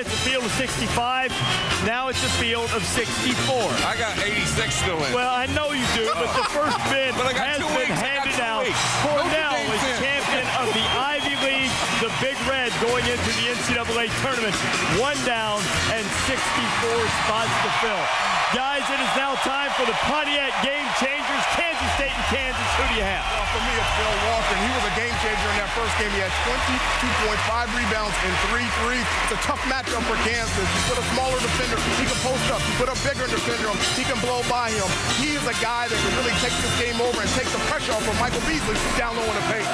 It's a field of 65. Now it's a field of 64. I got 86 to win. Well, I know you do, but the first bid But I got has been weeks. Handed out. Cornell is champion of the Ivy League, the Big Red, going into the NCAA tournament. One down and 64 spots to fill. Guys, it is now time for the Pontiac Game Changers. Kansas State and Kansas. Who do you have? Well, for me, it's Bill Walker. and He was a game changer in that first game. He had 22.5 rebounds and three threes. It's a tough matchup for Kansas. You put a smaller defender, he can post up. You put a bigger defender, he can blow by him. He is a guy that can really take this game over and take the pressure off of Michael Beasley down low in the paint.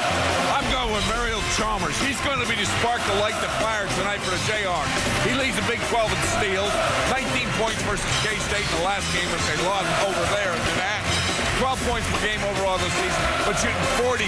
I'm going with Mario Chalmers. He's going to be the spark to light the fire tonight for the Jayhawks. He leads the Big 12 in steals, 19 points versus K-State in the last game that they lost over there in Manhattan. 12 points per game overall this season, but shooting 45%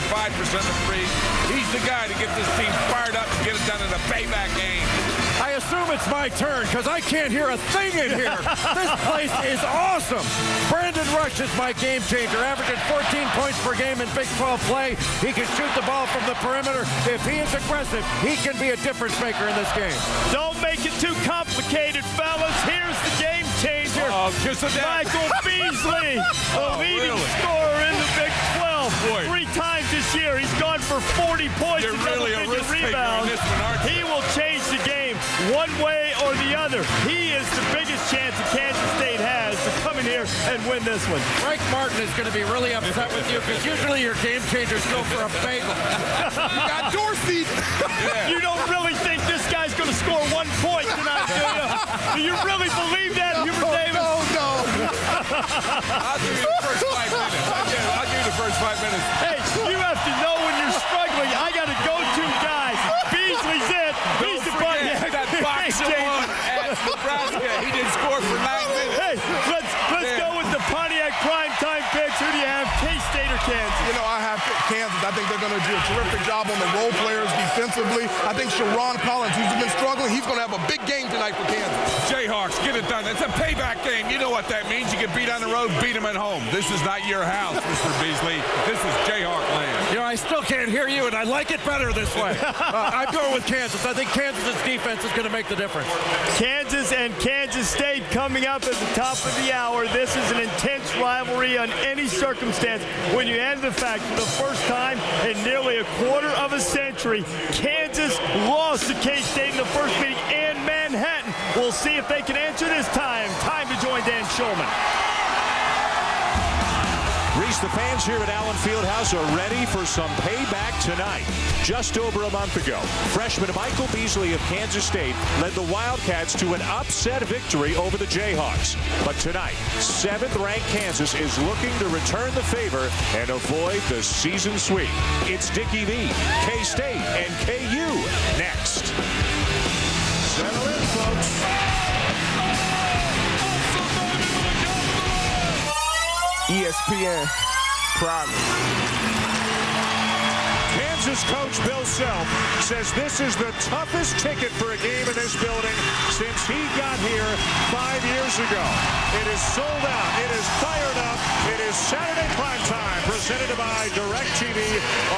of threes. He's the guy to get this team fired up and get it done in a payback game. I assume it's my turn because I can't hear a thing in here. this place is awesome. Brandon Rush is my game changer, averaging 14 points per game in Big 12 play. He can shoot the ball from the perimeter. If he is aggressive, he can be a difference maker in this game. Don't make it too complicated, fellas. Here's the game changer. Oh, kiss. Michael Beasley, the Oh, leading really? scorer in the Big 12. Boy. Three times this year, he's gone for 40 points You're really a risk taker on rebounds. this one, aren't you? He will change one way or the other. He is the biggest chance that Kansas State has to come in here and win this one. Frank Martin is going to be really upset with you because usually your game changers go for a bagel. You got Dorsey. You don't really think this guy's going to score one point tonight, do you? Do you really believe that, Hubert Davis? No, no. I'll give you the first five minutes. I'll give you the first five minutes. Hey, you have to know when you're struggling. I got a go-to guy. Beasley's it. He's the Don't forget Pontiac that game boxer changer. won at Nebraska. He didn't score for nine minutes. Hey, let's let's Yeah. go with the Pontiac prime time picks. Who do you have? K-State or Kansas? You know, I have Kansas. I think they're going to do a terrific job on the role players defensively. I think Sherron Collins, who's been struggling, he's going to have a big game tonight for Kansas. Jayhawks, get it done. It's a payback game. You know what that means. You get beat on the road, beat them at home. This is not your house, Mr. Beasley. This is Jayhawk land. I still can't hear you, and I like it better this way. Uh, I'm going with Kansas. I think Kansas's defense is going to make the difference. Kansas and Kansas State coming up at the top of the hour. This is an intense rivalry on any circumstance. When you add the fact for the first time in nearly a quarter of a century, Kansas lost to K-State in the first meeting in Manhattan. We'll see if they can answer this time. Time to join Dan Shulman. Rece, the fans here at Allen Fieldhouse are ready for some payback tonight. Just over a month ago, freshman Michael Beasley of Kansas State led the Wildcats to an upset victory over the Jayhawks. But tonight, seventh-ranked Kansas is looking to return the favor and avoid the season sweep. It's Dickie V, K-State, and KU next. Settle in, folks. ESPN, proudly. Kansas coach Bill Self says this is the toughest ticket for a game in this building since he got here five years ago. It is sold out. It is fired up. It is Saturday prime time presented by DirecTV.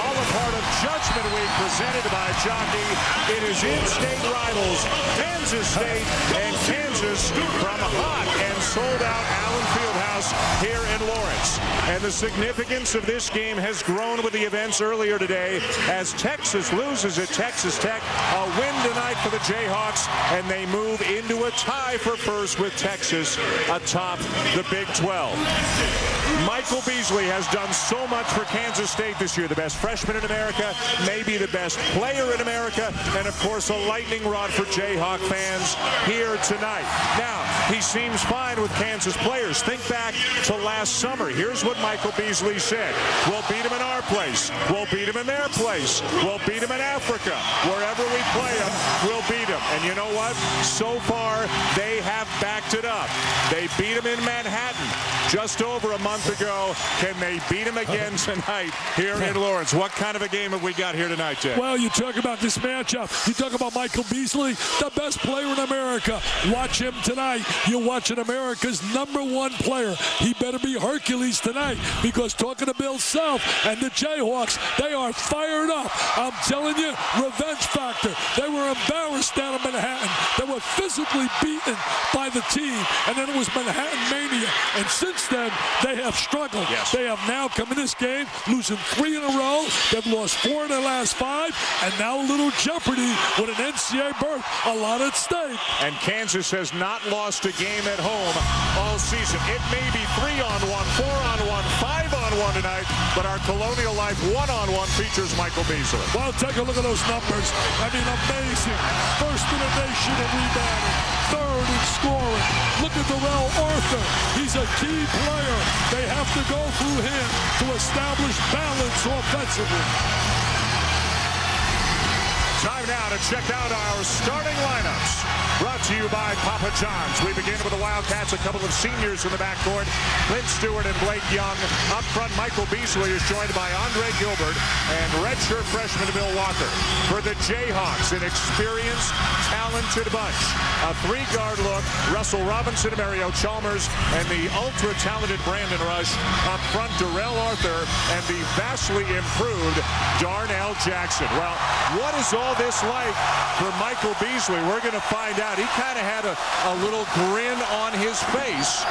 All a part of Judgment Week presented by Jockey. It is in-state rivals Kansas State and Kansas from hot and sold out Allen Fieldhouse here in Lawrence. And the significance of this game has grown with the events earlier today as Texas loses at Texas Tech. A win tonight for the Jayhawks, and they move into a tie for first with Texas atop the Big 12. Michael Beasley has done so much for Kansas State this year. The best freshman in America, maybe the best player in America, and of course a lightning rod for Jayhawk fans here tonight. Now, he seems fine with Kansas players. Think back to last summer. Here's what Michael Beasley said. We'll beat them in our place. We'll beat them in their place. We'll beat them in Africa. Wherever we play them, we'll beat them. And you know what? So far, they have backed it up. They beat them in Manhattan just over a month ago. Can they beat him again tonight here in Lawrence? What kind of a game have we got here tonight, Jay? Well, you talk about this matchup. You talk about Michael Beasley, the best player in America. Watch him tonight. You're watching America's number one player. He better be Hercules tonight because talking to Bill Self and the Jayhawks, they are fired up. I'm telling you, revenge factor. They were embarrassed down in Manhattan. They were physically beaten by the team, and then it was Manhattan Mania. And since then, they have struggled. Yes. They have now come in this game losing three in a row. They've lost four in their last five, and now a little jeopardy with an NCAA berth. A lot at stake. And Kansas has not lost a game at home all season. It may be three on one, four on one, five on one tonight, but our Colonial Life one on one features Michael Beasley. Well, take a look at those numbers. I mean, amazing. First in the nation in rebounding, third in scoring. Look at Darrell Arthur. He's a key player. They have to go through him to establish balance offensively. Time now to check out our starting lineups. Brought to you by Papa John's. We begin with the Wildcats, a couple of seniors in the backcourt. Clint Stewart and Blake Young. Up front, Michael Beasley is joined by Andre Gilbert and redshirt freshman Bill Walker. For the Jayhawks, an experienced, talented bunch. A three-guard look, Russell Robinson, Mario Chalmers, and the ultra-talented Brandon Rush. Up front, Darrell Arthur and the vastly improved Darnell Jackson. Well, what is all this like for Michael Beasley? We're going to find out. He kind of had a, a little grin on his face.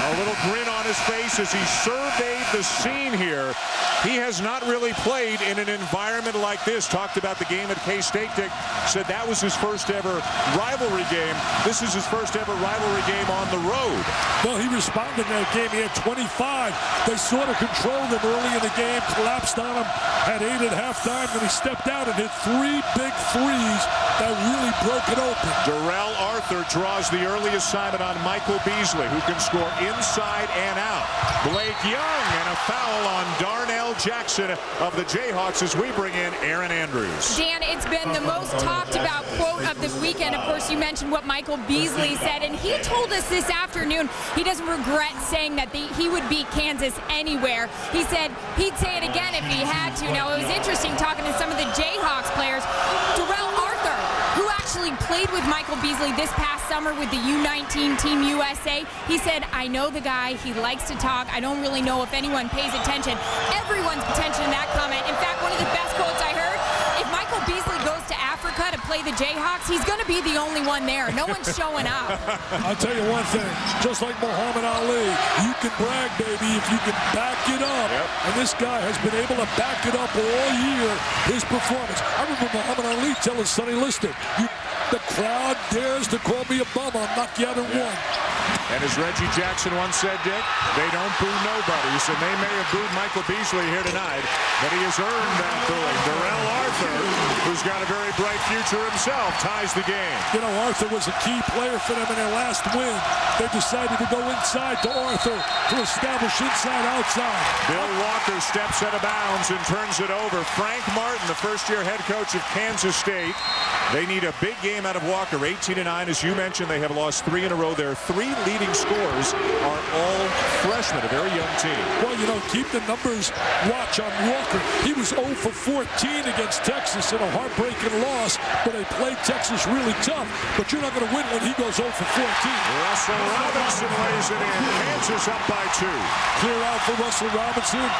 A little grin on his face as he surveyed the scene here. He has not really played in an environment like this. Talked about the game at K-State. Dick said that was his first ever rivalry game. This is his first ever rivalry game on the road. Well, he responded in that game. He had 25. They sort of controlled him early in the game, collapsed on him, had eight at halftime, then he stepped out and hit three big threes that really broke it open. Darrell Arthur draws the early assignment on Michael Beasley, who can score inside and out. Blake Young and a foul on Darnell Jackson of the Jayhawks as we bring in Erin Andrews. Dan, it's been the most talked about quote of the weekend. Of course, you mentioned what Michael Beasley said, and he told us this afternoon he doesn't regret saying that the, he would beat Kansas anywhere. He said he'd say it again if he had to. Now, it was interesting talking to some of the Jayhawks players. Darrell actually played with Michael Beasley this past summer with the U19 Team USA, he said, I know the guy. He likes to talk. I don't really know if anyone pays attention. Everyone's attention in that comment. In fact, one of the best quotes I heard, if Michael Beasley goes to Africa to play the Jayhawks, he's going to be the only one there. No one's showing up. I'll tell you one thing, just like Muhammad Ali, you can brag, baby, if you can back it up. Yep. And this guy has been able to back it up all year, his performance. I remember Muhammad Ali telling Sonny Liston, you, the crowd dares to call me a bum, I'll knock you out in one. And as Reggie Jackson once said, Dick, they don't boo nobodies, and they may have booed Michael Beasley here tonight, but he has earned that booing. Darrell Arthur, who's got a very bright future himself, ties the game. You know, Arthur was a key player for them in their last win. They decided to go inside to Arthur to establish inside-outside. Bill Walker steps out of bounds and turns it over. Frank Martin, the first-year head coach of Kansas State. They need a big game out of Walker. 18 to 9, as you mentioned, they have lost three in a row. Their three leading scorers are all freshmen, a very young team. Well, you know, keep the numbers watch on Walker. He was 0 for 14 against Texas in a heartbreaking loss, but they played Texas really tough. But you're not going to win when he goes 0 for 14. Russell Robinson lays it in. Kansas up by two. Clear out for Russell Robinson.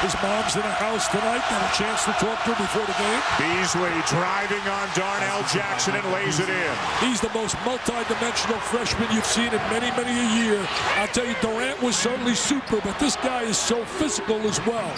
His mom's in the house tonight. Got a chance to talk to her before the game. Beasley driving on Darnell Jackson and lays it in. He's the most multi-dimensional freshman you've seen in many, many a year. I'll tell you, Durant was certainly super, but this guy is so physical as well.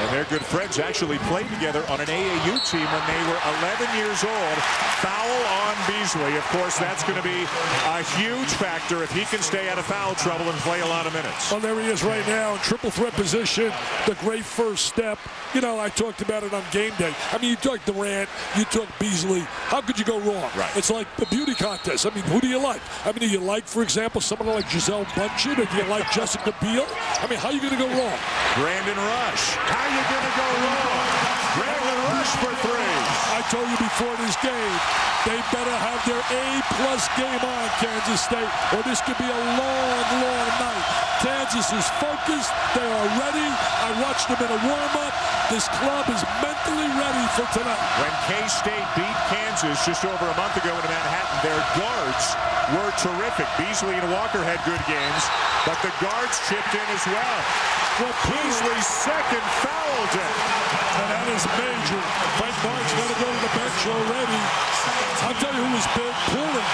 And their good friends actually played together on an AAU team when they were 11 years old. Foul on Beasley. Of course, that's going to be a huge factor if he can stay out of foul trouble and play a lot of minutes. Well, there he is right now in triple threat position. The great first step. You know, I talked about it on game day. I mean, you took Durant, you took Beasley. How could you go wrong? Right. It's like a beauty contest. I mean, who do you like? I mean, do you like, for example, someone like Gisele Bundchen, or do you like Jessica Biel? I mean, how are you going to go wrong? Brandon Rush. How you going to go wrong? Brandon Rush for three. I told you before this game, they better have their A-plus game on, Kansas State, or this could be a long, long night. Kansas is focused. They are ready. I watched them in a warm-up. This club is mentally ready for tonight. When K-State beat Kansas just over a month ago in Manhattan, their guards were terrific. Beasley and Walker had good games, but the guards chipped in as well. Well, Beasley's second foul day. And that is major. Frank Martin's going to go to the bench already. I'll tell you who was big. Pullen.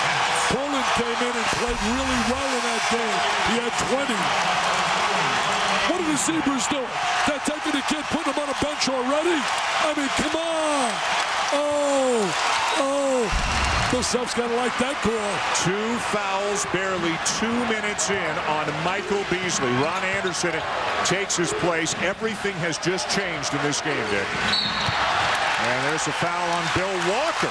Pullen came in and played really well in that game. He had 20. What are the Zebras doing? They're taking the kid, putting him on a bench already? I mean, come on. Oh, oh. Bill Self's got to like that call. Two fouls, barely two minutes in on Michael Beasley. Ron Anderson takes his place. Everything has just changed in this game, Dick. And there's a foul on Bill Walker.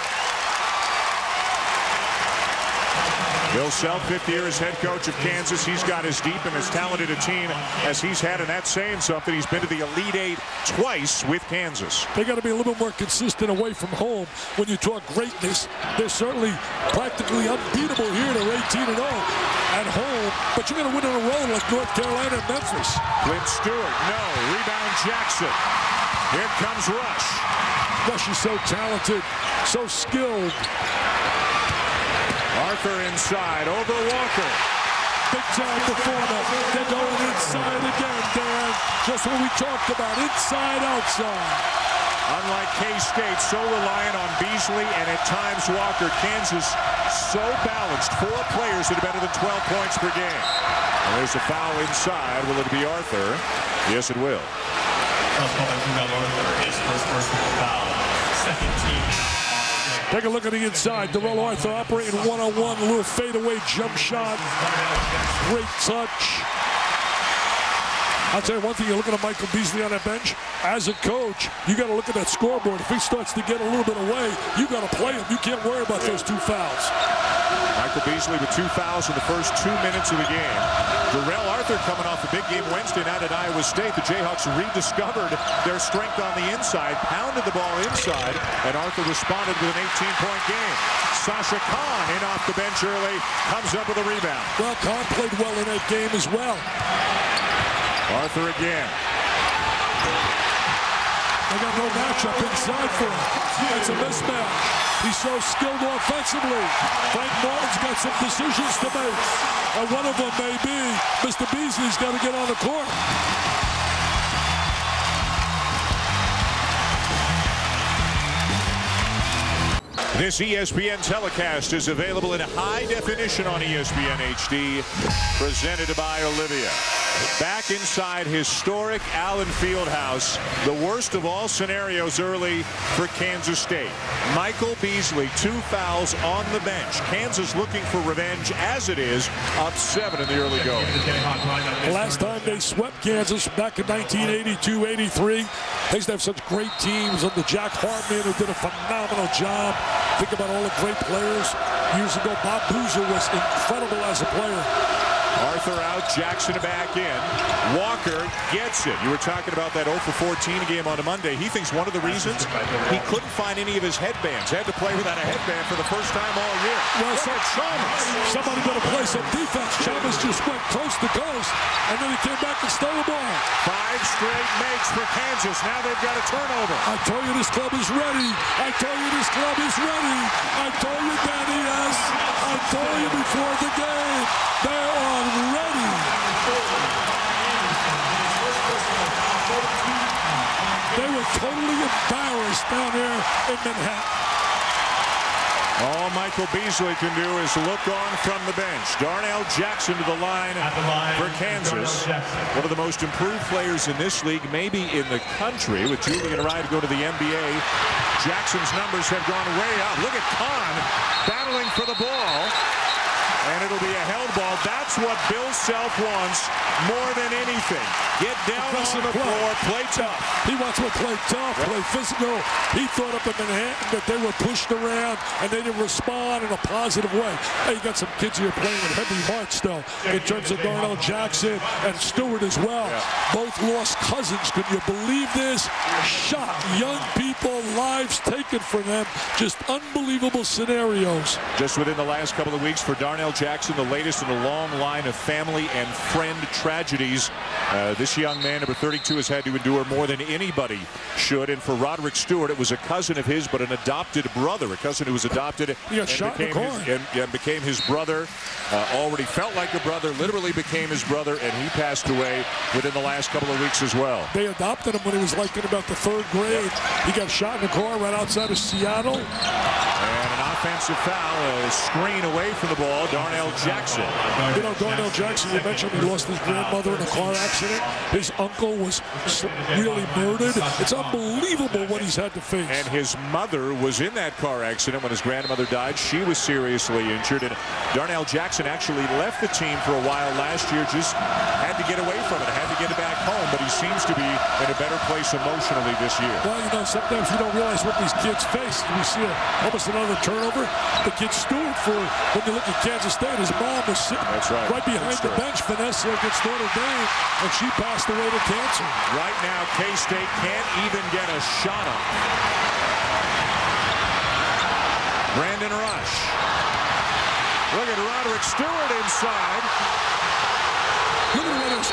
Bill Self, fifth year as head coach of Kansas. He's got as deep and as talented a team as he's had, and that's saying something. He's been to the Elite Eight twice with Kansas. They got to be a little bit more consistent away from home when you talk greatness. They're certainly practically unbeatable here. They're 18 and 0 at home, but you're going to win on a roll like North Carolina and Memphis. Clint Stewart, no. Rebound Jackson. Here comes Rush. Rush is so talented, so skilled. Arthur inside, over Walker. Big time performer. They're going inside again, Dan. Just what we talked about, inside, outside. Unlike K-State, so reliant on Beasley and at times Walker, Kansas so balanced. Four players that are better than 12 points per game. And there's a foul inside. Will it be Arthur? Yes, it will. First Arthur, his first personal foul. Second team. Take a look at the inside. Darrell Arthur operating one-on-one. A little fadeaway jump shot. Great touch. I'll tell you one thing, you're looking at Michael Beasley on that bench. As a coach, you got to look at that scoreboard. If he starts to get a little bit away, you got to play him. You can't worry about those two fouls. Michael Beasley with two fouls in the first two minutes of the game. Darrell Arthur coming off a big game Wednesday night at Iowa State. The Jayhawks rediscovered their strength on the inside, pounded the ball inside, and Arthur responded with an 18-point game. Sasha Kaun in off the bench early, comes up with a rebound. Well, Kaun played well in that game as well. Arthur again. They got no matchup inside for him. It's a mismatch. He's so skilled offensively. Frank Martin's got some decisions to make. And one of them may be Mr. Beasley's got to get on the court. This ESPN telecast is available in high definition on ESPN HD, presented by Olevia. Back inside historic Allen Fieldhouse, the worst of all scenarios early for Kansas State. Michael Beasley, two fouls on the bench. Kansas looking for revenge as it is, up seven in the early going. last time they swept Kansas back in 1982-83, they used to have such great teams under Jack Hartman who did a phenomenal job. Think about all the great players. Years ago, Bob Boozer was incredible as a player. Arthur out, Jackson back in. Walker gets it. You were talking about that 0 for 14 game on a Monday. He thinks one of the reasons he couldn't find any of his headbands. Had to play without a headband for the first time all year. Well, so, Chalmers. Somebody got to play some defense. Chalmers just went coast to coast, and then he came back and stole the ball. Five straight makes for Kansas. Now they've got a turnover. I told you this club is ready. I told you this club is ready. I told you, Danny, yes. I told you before the game. They're on ready. They were totally embarrassed down there in Manhattan. All Michael Beasley can do is look on from the bench. Darnell Jackson to the line, the line for Kansas. One of the most improved players in this league, maybe in the country, with Julian Wright to go to the NBA. Jackson's numbers have gone way up. Look at Kaun battling for the ball. And it'll be a held ball. That's what Bill Self wants more than anything. Get down on the floor, play tough. He wants to play tough, yep. play physical. He thought up in Manhattan that they were pushed around and they didn't respond in a positive way. Hey, you got some kids here playing with heavy hearts, though, in terms of Darnell Jackson and Stewart as well. Both lost cousins. Can you believe this? Shot young people, lives taken from them. Just unbelievable scenarios. Just within the last couple of weeks for Darnell Jackson, the latest in a long line of family and friend tragedies. Uh, this young man, number 32, has had to endure more than anybody should. And for Roderick Stewart, it was a cousin of his, but an adopted brother, a cousin who was adopted and, became his, and, and, became his brother. Uh, already felt like a brother, literally became his brother, and he passed away within the last couple of weeks as well. They adopted him when he was like in about the third grade. He got shot in the car right outside of Seattle. And an offensive foul. A screen away from the ball. Darnell Jackson. You know, Darnell Jackson, you mentioned he lost his grandmother in a car accident. His uncle was really murdered. It's unbelievable what he's had to face. And his mother was in that car accident when his grandmother died. She was seriously injured. And Darnell Jackson actually left the team for a while last year. Just had to get away from it. Had to get it back home. But he seems to be in a better place emotionally this year. Well, you know, sometimes you don't realize what these kids face. We see a, almost another turnover. The kid Stewart, for when you look at Kansas State, his mom was sitting That's right. right behind That's the true. bench, Vanessa against Notre Dame, and she passed away to cancer. Right now, K-State can't even get a shot up. Brandon Rush. Look at Roderick Stewart inside.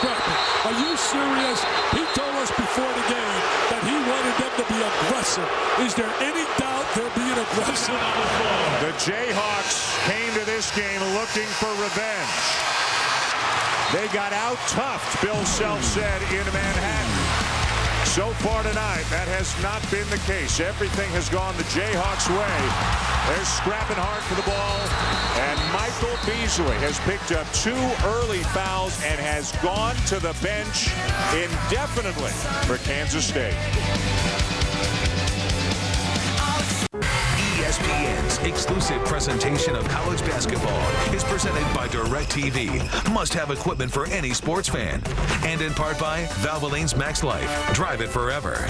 Are you serious? He told us before the game that he wanted them to be aggressive. Is there any doubt they're being aggressive? The Jayhawks came to this game looking for revenge. They got out toughed, Bill Self said, in Manhattan. So far tonight, that has not been the case. Everything has gone the Jayhawks' way. They're scrapping hard for the ball. And Michael Beasley has picked up two early fouls and has gone to the bench indefinitely for Kansas State. ESPN's exclusive presentation of college basketball is presented by DirecTV. Must have equipment for any sports fan. And in part by Valvoline's Max Life. Drive it forever.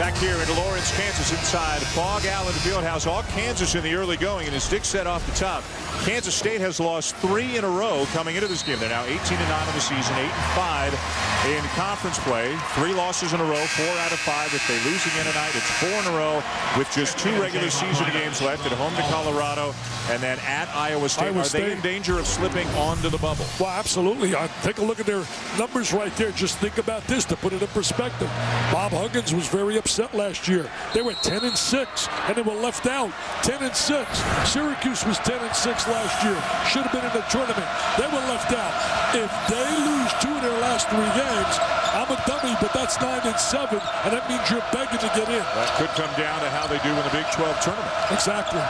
Back here in Lawrence, Kansas, inside Phog Allen Fieldhouse. All Kansas in the early going, and as Dick said off the top, Kansas State has lost three in a row coming into this game. They're now 18 and 9 of the season, 8 and 5 in conference play. Three losses in a row, four out of five. If they lose again tonight, it's four in a row with just two regular season games left at home to Colorado and then at Iowa State. Iowa Are they State. in danger of slipping onto the bubble? Well, absolutely. Uh, take a look at their numbers right there. Just think about this to put it in perspective. Bob Huggins was very upset last year. They were 10 and 6, and they were left out. 10 and 6. Syracuse was 10 and 6 last year. Should have been in the tournament. They were left out. If they lose two of their last three games, I'm a dummy, but that's 9 and 7, and that means you're begging to get in. That could come down to how they do in the Big 12 tournament. Exactly.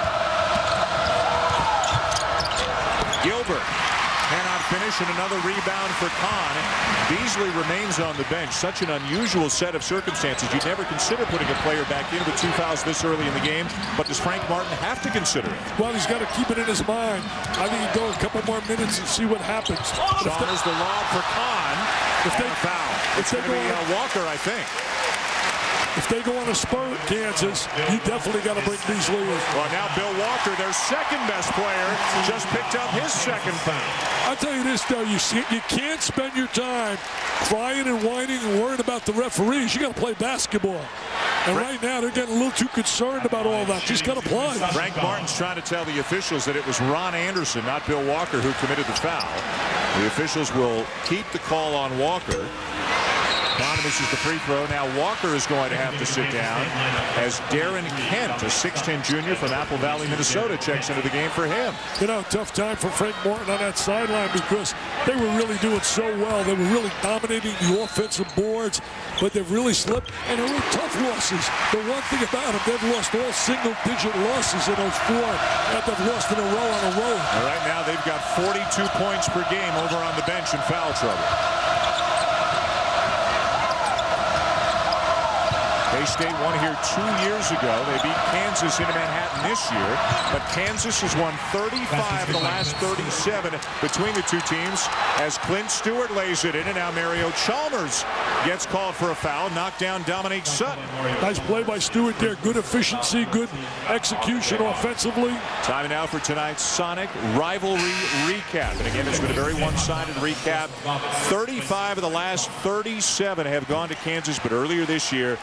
Gilbert cannot finish and another rebound for Kaun. Beasley remains on the bench. Such an unusual set of circumstances. You'd never consider putting a player back in with two fouls this early in the game, but does Frank Martin have to consider it? Well, he's got to keep it in his mind. I think he'd go a couple more minutes and see what happens. If they- the lob for Kaun. If they- a foul. It's going to be uh, Walker, I think. If they go on a spurt, Kansas, you definitely got to bring these in. Well, now Bill Walker, their second best player, just picked up his second foul. I'll tell you this, though. You see, you can't spend your time crying and whining and worrying about the referees. You got to play basketball. And right now, they're getting a little too concerned about all that. Just got to play. Frank Martin's trying to tell the officials that it was Ron Anderson, not Bill Walker, who committed the foul. The officials will keep the call on Walker. Kaun misses the free throw. Now Walker is going to have to sit down as Darren Kent, a 6'10 junior from Apple Valley, Minnesota, checks into the game for him. You know, tough time for Frank Martin on that sideline because they were really doing so well. They were really dominating the offensive boards, but they've really slipped. And they were tough losses. The one thing about them, they've lost all single-digit losses in those four that they've lost in a row on a row. All right, now they've got 42 points per game over on the bench in foul trouble. K-State won here two years ago. They beat Kansas in Manhattan this year, but Kansas has won 35 of the last 37 between the two teams as Clint Stewart lays it in, and now Mario Chalmers gets called for a foul, knocked down Dominique Sutton. Nice play by Stewart there. Good efficiency, good execution offensively. Time now for tonight's Sonic Rivalry Recap. And again, it's been a very one-sided recap. 35 of the last 37 have gone to Kansas, but earlier this year,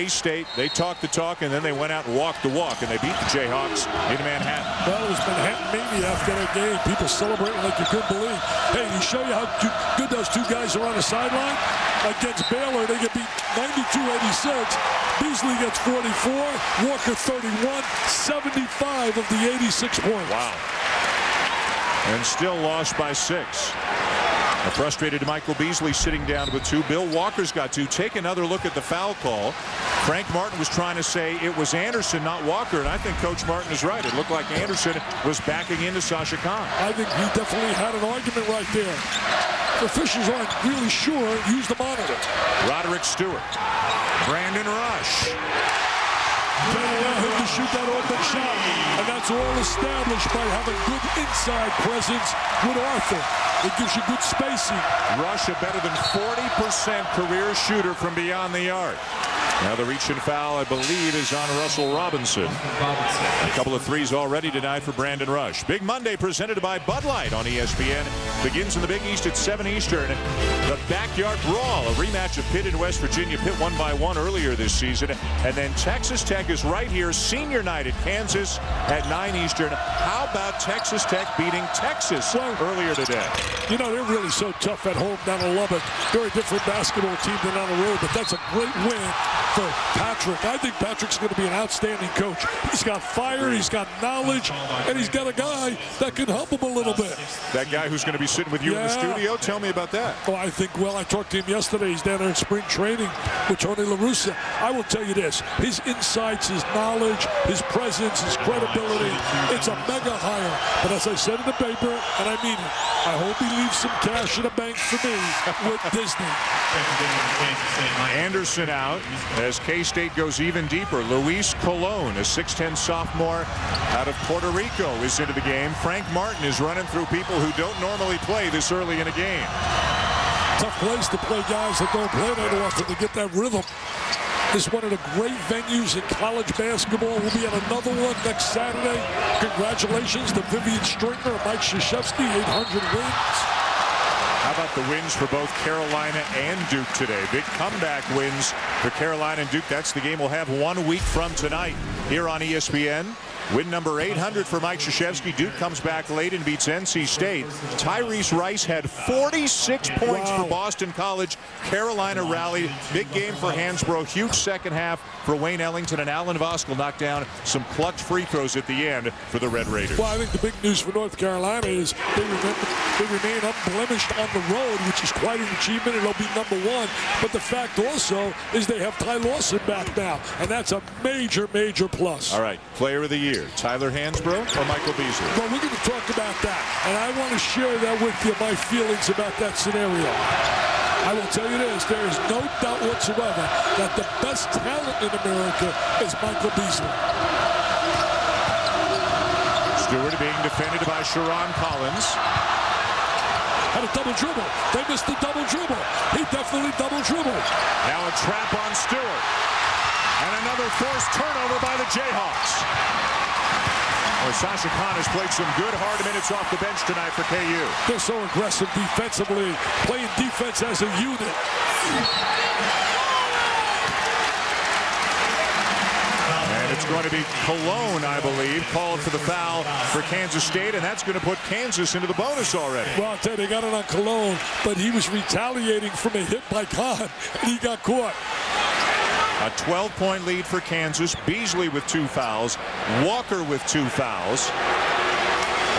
K-State, they talked the talk, and then they went out and walked the walk, and they beat the Jayhawks in Manhattan. Well, it was Manhattan mania after that game. People celebrating like you couldn't believe. Hey, to show you how good those two guys are on the sideline, against Baylor, they get beat 92-86. Beasley gets 44, Walker 31, 75 of the 86 points. Wow. And still lost by six. A frustrated Michael Beasley sitting down with two. Bill Walker's got two. Take another look at the foul call. Frank Martin was trying to say it was Anderson, not Walker, and I think Coach Martin is right. It looked like Anderson was backing into Sasha Kaun. I think he definitely had an argument right there. The officials aren't really sure. Use the monitor. Roderick Stewart. Brandon Rush. To shoot that open shot. And that's all established by having good inside presence with Arthur. It gives you good spacing. Rush, a better than 40% career shooter from beyond the arc. Now the reach and foul, I believe, is on Russell Robinson. A couple of threes already denied for Brandon Rush. Big Monday presented by Bud Light on ESPN. Begins in the Big East at 7 Eastern. The Backyard Brawl, a rematch of Pitt and West Virginia. Pitt won by one earlier this season. And then Texas Tech is right here, senior night at Kansas at 9 Eastern. How about Texas Tech beating Texas earlier today? You know, they're really so tough at home down in Lubbock. They're a different basketball team than on the road, but that's a great win for Patrick. I think Patrick's going to be an outstanding coach. He's got fire, he's got knowledge, and he's got a guy that can help him a little bit. That guy who's going to be sitting with you in the studio? Tell me about that. Oh, I think, well, I talked to him yesterday. He's down there in spring training with Tony La Russa. I will tell you this. His insights, his knowledge, his presence, his credibility, it's a mega hire. But as I said in the paper, and I mean it, I hope he leaves some cash in the bank for me with Disney. Anderson out as K-State goes even deeper. Luis Colon, a 6'10 sophomore out of Puerto Rico, is into the game. Frank Martin is running through people who don't normally play this early in a game. Tough place to play guys that don't play that often to get that rhythm. This is one of the great venues in college basketball. We'll be at another one next Saturday. Congratulations to Vivian Stringer and Mike Krzyzewski, 800 wins. How about the wins for both Carolina and Duke today? Big comeback wins for Carolina and Duke. That's the game we'll have one week from tonight here on ESPN. Win number 800 for Mike Krzyzewski. Duke comes back late and beats NC State. Tyrese Rice had 46 points for Boston College. Carolina rallied. Big game for Hansbrough. Huge second half for Wayne Ellington. And Alan Voskuil knocked down some clutch free throws at the end for the Red Raiders. Well, I think the big news for North Carolina is they, remember, they remain unblemished on the road, which is quite an achievement. It'll be number one. But the fact also is they have Ty Lawson back now, and that's a major, major plus. All right, player of the year, Tyler Hansbrough or Michael Beasley? Well, we're going to talk about that, and I want to share that with you, my feelings about that scenario. I will tell you this, there is no doubt whatsoever that the best talent in America is Michael Beasley. Stewart being defended by Sherron Collins. Had a double dribble. They missed the double dribble. He definitely double dribbled. Now a trap on Stewart. And another forced turnover by the Jayhawks. Well, Sasha Kaun has played some good hard minutes off the bench tonight for KU. They're so aggressive defensively, playing defense as a unit. And it's going to be Colon, I believe, called for the foul for Kansas State, and that's going to put Kansas into the bonus already. Well, I'll tell you, they got it on Colon, but he was retaliating from a hit by Kaun, and he got caught. A 12-point lead for Kansas. Beasley with two fouls. Walker with two fouls.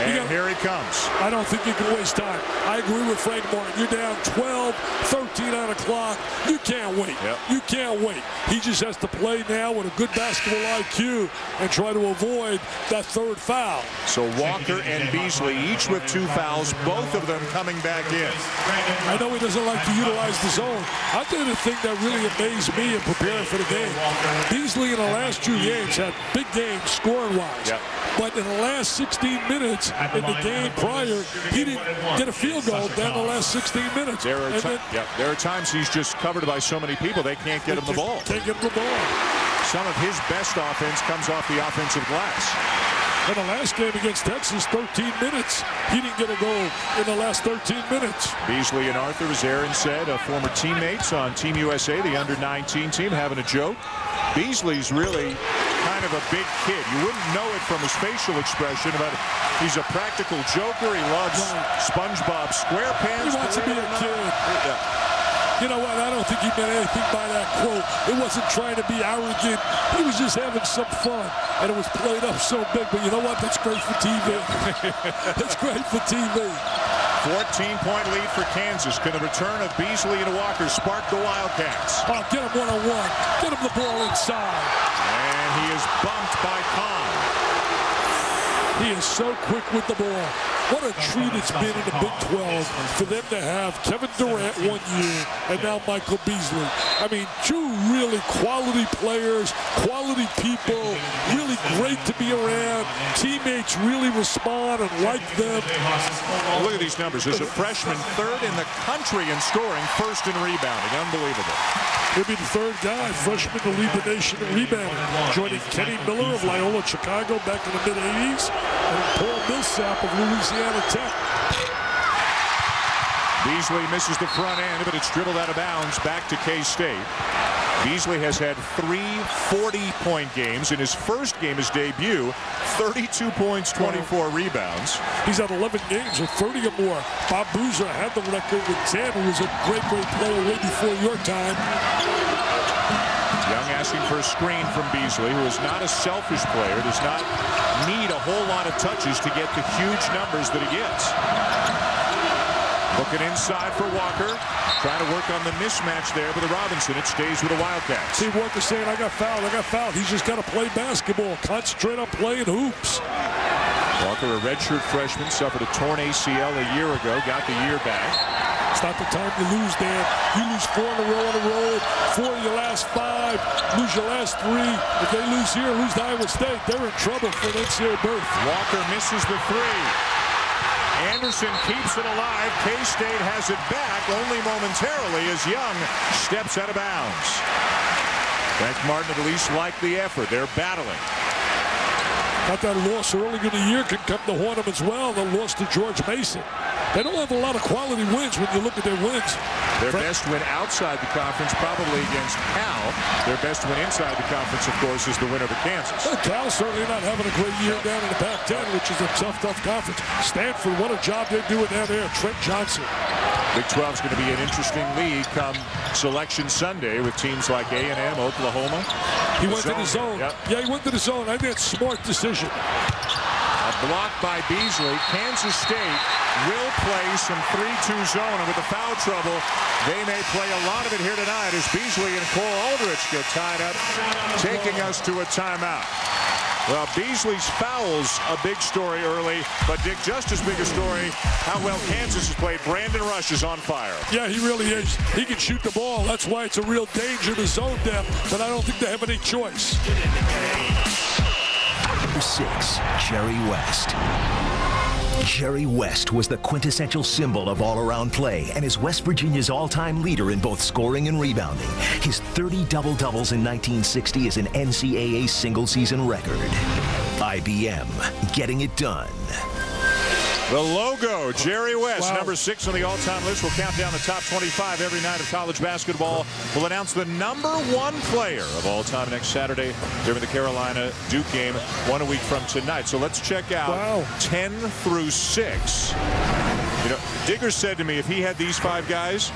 And here he comes. I don't think you can waste time. I agree with Frank Martin. You're down 12, 13 on the clock. You can't wait. Yep. You can't wait. He just has to play now with a good basketball IQ and try to avoid that third foul. So Walker and Beasley each with two fouls, both of them coming back in. I know he doesn't like to utilize the zone. I think the thing that really amazed me in preparing for the game, Beasley in the last two games had big games scoring-wise. Yep. But in the last 16 minutes in the game prior, he didn't get a field goal down the last 16 minutes. There are, then yeah, there are times he's just covered by so many people they can't get him the ball. Can't get him the ball. Some of his best offense comes off the offensive glass. In the last game against Texas, 13 minutes. He didn't get a goal in the last 13 minutes. Beasley and Arthur, as Erin said, uh, former teammates on Team USA, the under-19 team, having a joke. Beasley's really kind of a big kid. You wouldn't know it from his facial expression, but he's a practical joker. He loves SpongeBob SquarePants. He wants to be a kid. You know what? I don't think he meant anything by that quote. It wasn't trying to be arrogant. He was just having some fun. And it was played up so big. But you know what? That's great for TV. That's great for TV. 14-point lead for Kansas. Can the return of Beasley and Walker spark the Wildcats? Oh, get him one-on-one. Get him the ball inside. And he is bumped by Kaun. He is so quick with the ball. What a treat it's been in the Big 12 for them to have Kevin Durant one year and now Michael Beasley. I mean, two really quality players, quality people, really great to be around. Teammates really respond and like them. Look at these numbers. As a freshman, third in the country in scoring, first in rebounding. Unbelievable. He'll be the third guy, freshman to lead the nation in rebounding, joining Kenny Miller of Loyola Chicago back in the mid-80s and Paul Millsap of Louisiana Tech. Beasley misses the front end, but it's dribbled out of bounds back to K-State. Beasley has had three 40-point games. In his first game, his debut, 32 points, 24 rebounds. He's had 11 games with 30 or more. Bob Boozer had the record with 10, who was a great, great player way before your time. Asking for a screen from Beasley, who is not a selfish player, does not need a whole lot of touches to get the huge numbers that he gets. Looking inside for Walker. Trying to work on the mismatch there with the Robinson. It stays with the Wildcats. See Walker saying, I got fouled, I got fouled. He's just got to play basketball. Concentrate on playing hoops. Walker, a redshirt freshman, suffered a torn ACL a year ago. Got the year back. It's not the time to lose, Dan. You lose four in a row on the road, four of your last five, lose your last three. If they lose here, lose to Iowa State, they're in trouble for an NCAA berth. Walker misses the three. Anderson keeps it alive. K-State has it back only momentarily as Young steps out of bounds. Frank Martin at least liked the effort. They're battling. Got that loss early in the year can come to haunt them as well. The loss to George Mason. They don't have a lot of quality wins when you look at their wins. Their best win outside the conference probably against Cal. Their best win inside the conference, of course, is the win over Kansas. Well, Cal certainly not having a great year down in the Pac-10, which is a tough, tough conference. Stanford, what a job they're doing down there. Trent Johnson. Big 12 is going to be an interesting league come Selection Sunday with teams like A&M, Oklahoma. He went to the zone. Yep. Yeah, he went to the zone. I think that's a smart decision. A block by Beasley. Kansas State will play some 3-2 zone. And with the foul trouble, they may play a lot of it here tonight as Beasley and Cole Aldrich get tied up, taking us to a timeout. Well, Beasley's fouls a big story early, but Dick, just as big a story, how well Kansas has played. Brandon Rush is on fire. Yeah, he really is. He can shoot the ball. That's why it's a real danger to zone them, but I don't think they have any choice. Number six, Jerry West. Jerry West was the quintessential symbol of all-around play and is West Virginia's all-time leader in both scoring and rebounding. His 30 double-doubles in 1960 is an NCAA single-season record. IBM, getting it done. The logo, Jerry West, Wow. number six on the all-time list. We'll count down the top 25 every night of college basketball. We'll announce the number one player of all time next Saturday during the Carolina Duke game, one a week from tonight. So let's check out Wow. 10 through 6. You know, Digger said to me, if he had these five guys,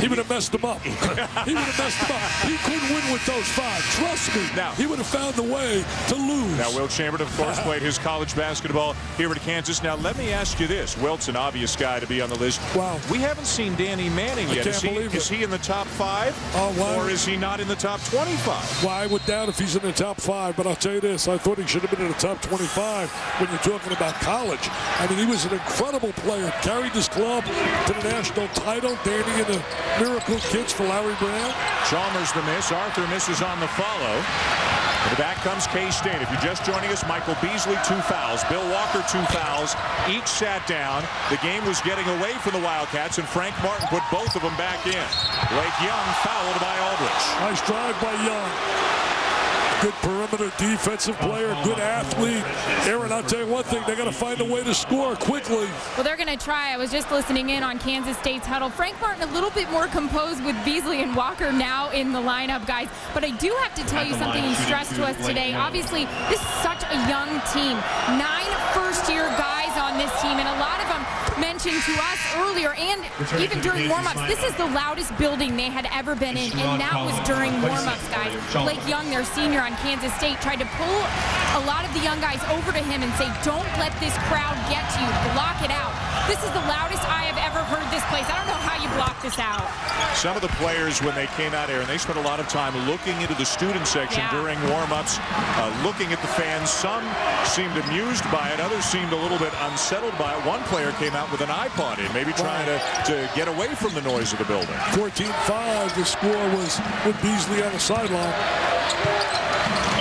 He would have messed them up. he would have messed them up. He couldn't win with those five. Trust me. Now- he would have found the way to lose. Now, Wilt Chamberlain, of course, played his college basketball here at Kansas. Now, let me ask you this. Wilt's an obvious guy to be on the list. Wow. We haven't seen Danny Manning yet. can't is, he, believe is it. he in the top five? Oh, wow. Or is he not in the top 25? Well, I would doubt if he's in the top five, but I'll tell you this. I thought he should have been in the top 25 when you're talking about college. I mean, he was an incredible player. Carried his club to the national title, Danny and the Miracle kicks for Larry Brown. Chalmers the miss. Arthur misses on the follow. And back comes K-State. If you're just joining us, Michael Beasley, two fouls. Bill Walker, two fouls. Each sat down. The game was getting away from the Wildcats, and Frank Martin put both of them back in. Blake Young fouled by Aldrich. Nice drive by Young. Good perimeter defensive player, good athlete. Erin, I'll tell you one thing, they got to find a way to score quickly. Well, they're going to try. I was just listening in on Kansas State's huddle. Frank Martin a little bit more composed with Beasley and Walker now in the lineup, guys. But I do have to tell you something he stressed to us today. Obviously, this is such a young team. Nine first-year guys on this team, and a lot of them mentioned mentioned to us earlier and even during warm-ups, this is the loudest building they had ever been in, and that was during warm-ups, guys. Blake Young, their senior on Kansas State, tried to pull a lot of the young guys over to him and say, don't let this crowd get to you. Block it out. This is the loudest I have ever heard this place. I don't know how you block this out. Some of the players, when they came out here, and they spent a lot of time looking into the student section Yeah. during warm-ups, uh, looking at the fans. Some seemed amused by it. Others seemed a little bit unsettled by it. One player came out with an iPod in, maybe trying to, to get away from the noise of the building. 14-5, the score was with Beasley on the sideline.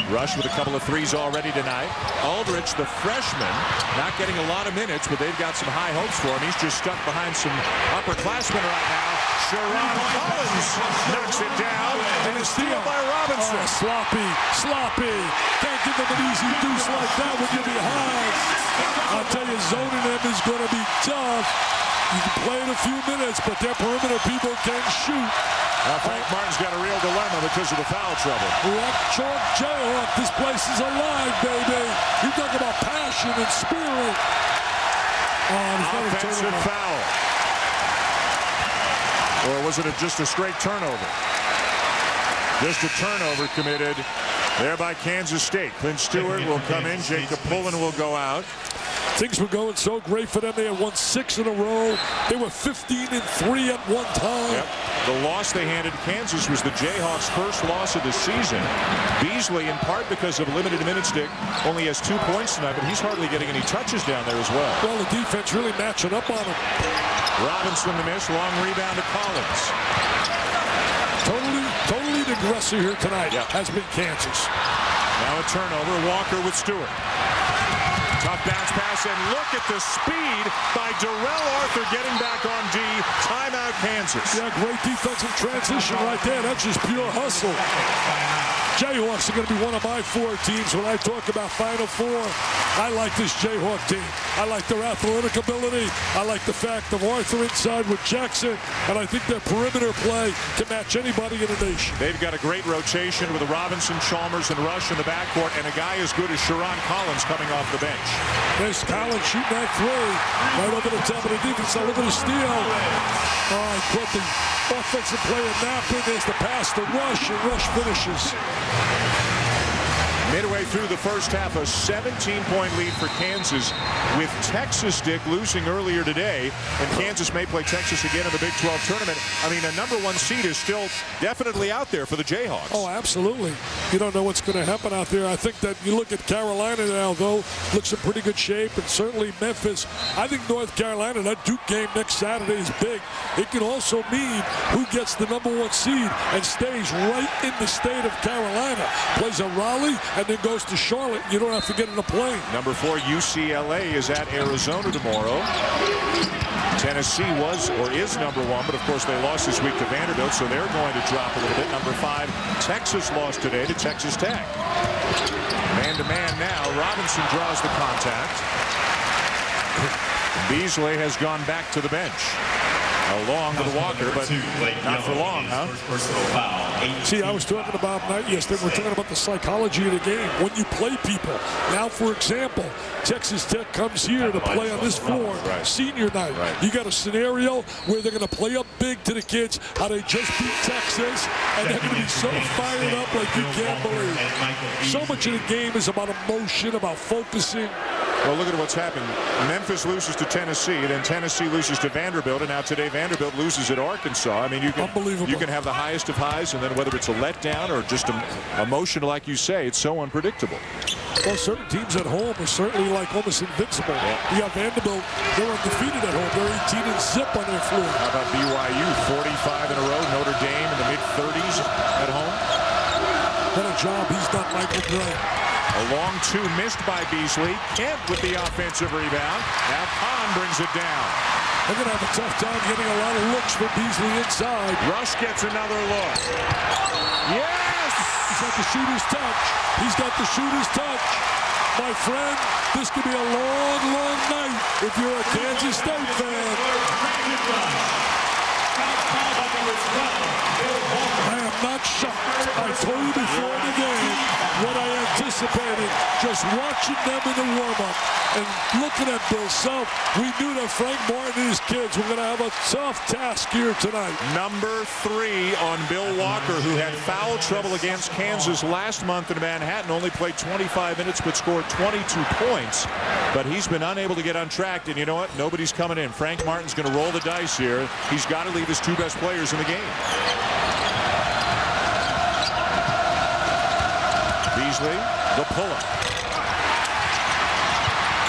Rush with a couple of threes already tonight. Aldrich, the freshman, not getting a lot of minutes, but they've got some high hopes for him. He's just stuck behind some upperclassmen right now. Sherron Collins knocks it down, and a steal by Robinson. Oh, sloppy, sloppy. Can't give them an easy deuce like that when you're behind. I'll tell you, zoning them is going to be tough. You can play it a few minutes, but their perimeter people can shoot. Now Frank Martin's got a real dilemma because of the foul trouble. Chalk Jayhawk, this place is alive, baby. You talk about passion and spirit. Oh, there's not a Offensive foul. Or was it a, just a straight turnover? Just a turnover committed there by Kansas State. Clint Stewart will come in. Jacob Pullen will go out. Things were going so great for them. They had won six in a row. They were 15 and three at one time. Yep. The loss they handed Kansas was the Jayhawks' first loss of the season. Beasley, in part because of limited minutes, Dick, only has two points tonight, but he's hardly getting any touches down there as well. Well, the defense really matching up on him. Robinson the miss, long rebound to Collins. Aggressor here tonight has been Kansas. Now a turnover. Walker with Stewart. Tough bounce pass, and look at the speed by Darrell Arthur getting back on D. Timeout, Kansas. Yeah, great defensive transition right there. That's just pure hustle. Jayhawks are going to be one of my four teams when I talk about Final Four. I like this Jayhawk team. I like their athletic ability. I like the fact of Arthur inside with Jackson, and I think their perimeter play can match anybody in the nation. They've got a great rotation with Robinson, Chalmers, and Rush in the backcourt, and a guy as good as Sherron Collins coming off the bench. There's Collins shooting that three. Right over the top of the defense. Now look at the steal. All right, caught the offensive player napping. There's the pass to Rush, and Rush finishes. Midway through the first half, a 17-point lead for Kansas with Texas, Dick, losing earlier today. And Kansas may play Texas again in the Big 12 tournament. I mean, a number one seed is still definitely out there for the Jayhawks. Oh, absolutely. You don't know what's going to happen out there. I think that you look at Carolina now, though, looks in pretty good shape, and certainly Memphis. I think North Carolina, that Duke game next Saturday is big. It can also mean who gets the number one seed and stays right in the state of Carolina. Plays a Raleigh and then goes to Charlotte. You don't have to get in a plane. Number four, UCLA is at Arizona tomorrow. Tennessee was or is number one, but of course they lost this week to Vanderbilt, so they're going to drop a little bit. Number five, Texas lost today to Texas Tech. Man-to-man now. Robinson draws the contact. Beasley has gone back to the bench. Along with Walker, but not for long, huh? See, I was talking about not yesterday. We're talking about the psychology of the game. When you play people. Now, for example, Texas Tech comes here to play on this floor, senior night. You got a scenario where they're going to play up big to the kids, how they just beat Texas, and they're going to be so fired up like you can't believe. So much of the game is about emotion, about focusing. Well, look at what's happened. Memphis loses to Tennessee, then Tennessee loses to Vanderbilt, and now today Vanderbilt loses at Arkansas. I mean, you can you can have the highest of highs, and then whether it's a letdown or just a, emotion, like you say, it's so unpredictable. Well, certain teams at home are certainly like almost invincible. You got Vanderbilt, they're undefeated at home. They're 18 and zip on their floor. How about BYU, 45 in a row, Notre Dame in the mid-30s at home? What a job he's done, Michael Gray. A long two missed by Beasley. Kent with the offensive rebound. Now Kaun brings it down. They're going to have a tough time getting a lot of looks for Beasley inside. Rush gets another look. Yes! He's got the shooter's touch. He's got the shooter's touch. My friend, this could be a long, long night if you're a Kansas State fan. I am not shocked. I told you before the game what I anticipated just watching them in the warm-up and looking at Bill Self. We knew that Frank Martin and his kids were going to have a tough task here tonight. Number three on Bill Walker, who had foul trouble against Kansas last month in Manhattan, only played 25 minutes but scored 22 points. But he's been unable to get on track. And you know what? Nobody's coming in. Frank Martin's going to roll the dice here. He's got to leave his two best players in the game. Beasley, the pull-up.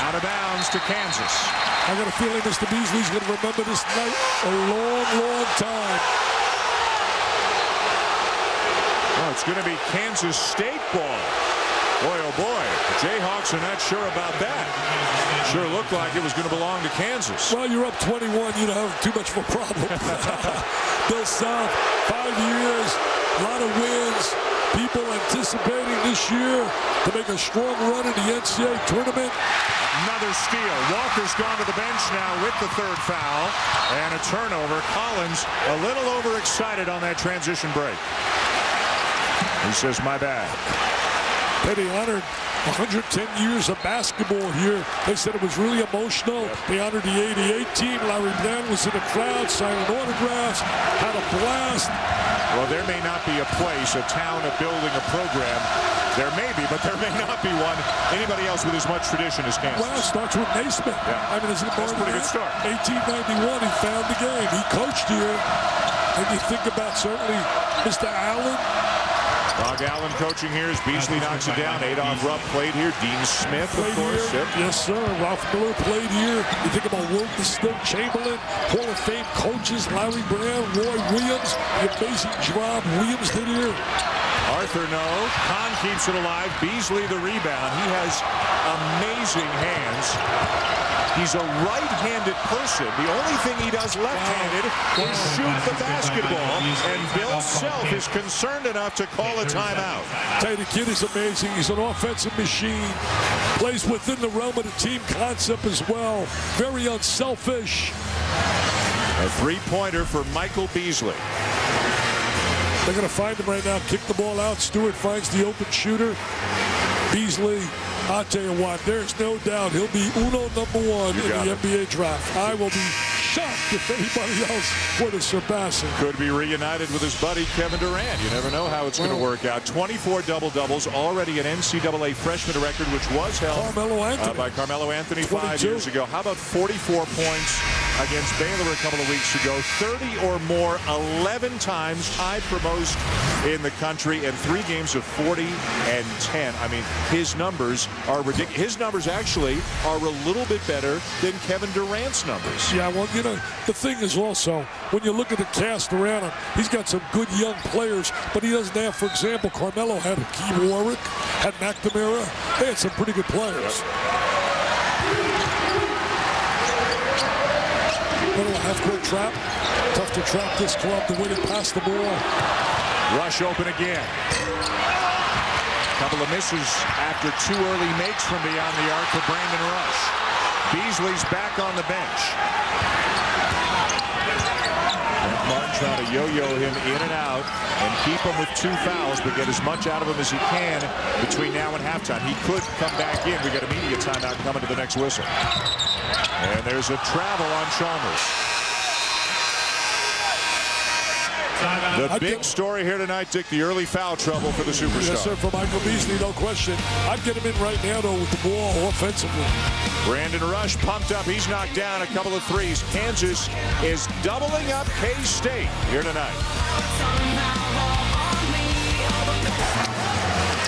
Out of bounds to Kansas. I got a feeling Mr. Beasley's going to remember this night a long, long time. Oh, it's going to be Kansas State ball. Boy, oh boy, the Jayhawks are not sure about that. Sure looked like it was going to belong to Kansas. Well, you're up 21. You don't have too much of a problem. Bill Self, five years, a lot of wins. People anticipating this year to make a strong run in the NCAA tournament. Another steal. Walker's gone to the bench now with the third foul and a turnover. Collins a little overexcited on that transition break. He says, my bad. They honored 110 years of basketball here. They said it was really emotional. They honored the 88 team. Larry Bland was in the crowd signing autographs, had a blast. Well, there may not be a place, a town, a building, a program. There may be, but there may not be one. Anybody else with as much tradition as Kansas? Well, it starts with Naismith. Yeah. I mean, it's a pretty good start. 1891, he found the game. He coached here. And you think about certainly Mr. Allen, Phog Allen coaching here as Beasley knocks it down. Adolph Rupp played here. Dean Smith, of course. Yep. Yes, sir. Ralph Miller played here. You think about Wilton Still Chamberlain, Hall of Fame coaches, Larry Brown, Roy Williams, the amazing job Williams did here. Arthur no. Kaun keeps it alive. Beasley the rebound. He has amazing hands. He's a right-handed person. The only thing he does left-handed is shoot the basketball. And Bill Self is concerned enough to call a timeout. Tell you, the kid is amazing. He's an offensive machine. Plays within the realm of the team concept as well. Very unselfish. A three-pointer for Michael Beasley. They're going to find him right now. Kick the ball out. Stewart finds the open shooter. Beasley, I'll tell you what, there's no doubt he'll be uno number one You in the it. NBA draft. I will be shocked if anybody else were to surpass him. Could be reunited with his buddy Kevin Durant. You never know how it's going to work out. 24 double-doubles, already an NCAA freshman record, which was held Carmelo uh, by Carmelo Anthony five years ago. How about 44 points against Baylor a couple of weeks ago? 30 or more, 11 times tied for most in the country, and three games of 40 and 10. I mean, his numbers are ridiculous. His numbers actually are a little bit better than Kevin Durant's numbers. Yeah, well, you know, the thing is also, when you look at the cast around him, he's got some good young players, but he doesn't have, for example, Carmelo had Key Warrick, had McNamara. They had some pretty good players. Little half-court trap. Tough to trap this club the way they pass the ball. Rush open again. Couple of misses after two early makes from beyond the arc for Brandon Rush. Beasley's back on the bench. Martin trying to yo-yo him in and out and keep him with two fouls, but get as much out of him as he can between now and halftime. He could come back in. We got a media timeout coming to the next whistle. And there's a travel on Chalmers. The I'd big story here tonight, Dick, the early foul trouble for the superstar. Yes, sir, for Michael Beasley, no question. I'd get him in right now, though, with the ball offensively. Brandon Rush pumped up. He's knocked down a couple of threes. Kansas is doubling up K-State here tonight.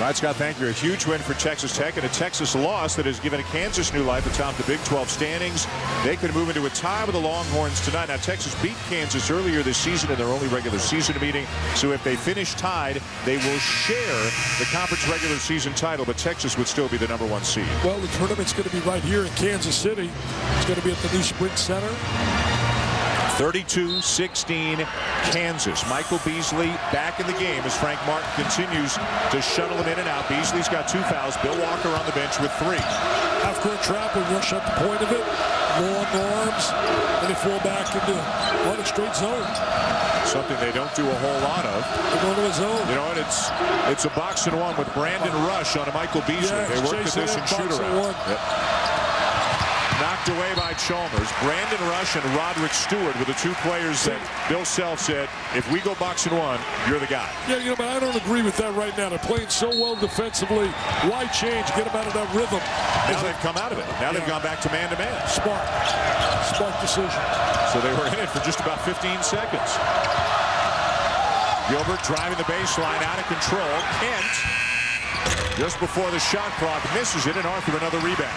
Right, Scott, thank you. A huge win for Texas Tech and a Texas loss that has given a Kansas new life atop the Big 12 standings. They could move into a tie with the Longhorns tonight. Now, Texas beat Kansas earlier this season in their only regular season meeting. So if they finish tied, they will share the conference regular season title, but Texas would still be the number one seed. Well, the tournament's going to be right here in Kansas City. It's going to be at the new Sprint Center. 32-16 Kansas. Michael Beasley back in the game as Frank Martin continues to shuttle him in and out. Beasley's got two fouls. Bill Walker on the bench with three. Half-court trap and rush at the point of it. Long arms, and they fall back into on a straight zone. Something they don't do a whole lot of. They go to a zone. You know what? It's it's a box and one with Brandon Rush on a Michael Beasley. Yeah, they work at this and shoot around. Knocked away by Chalmers. Brandon Rush and Roderick Stewart were the two players that Bill Self said, if we go box and one, you're the guy. Yeah, you know, but I don't agree with that right now. They're playing so well defensively. Why change? Get them out of that rhythm. Now they've come out of it. Now they've gone back to man-to-man. Smart. Smart decision. So they were in it for just about 15 seconds. Gilbert driving the baseline out of control. Kent, just before the shot clock, misses it, and Arthur another rebound.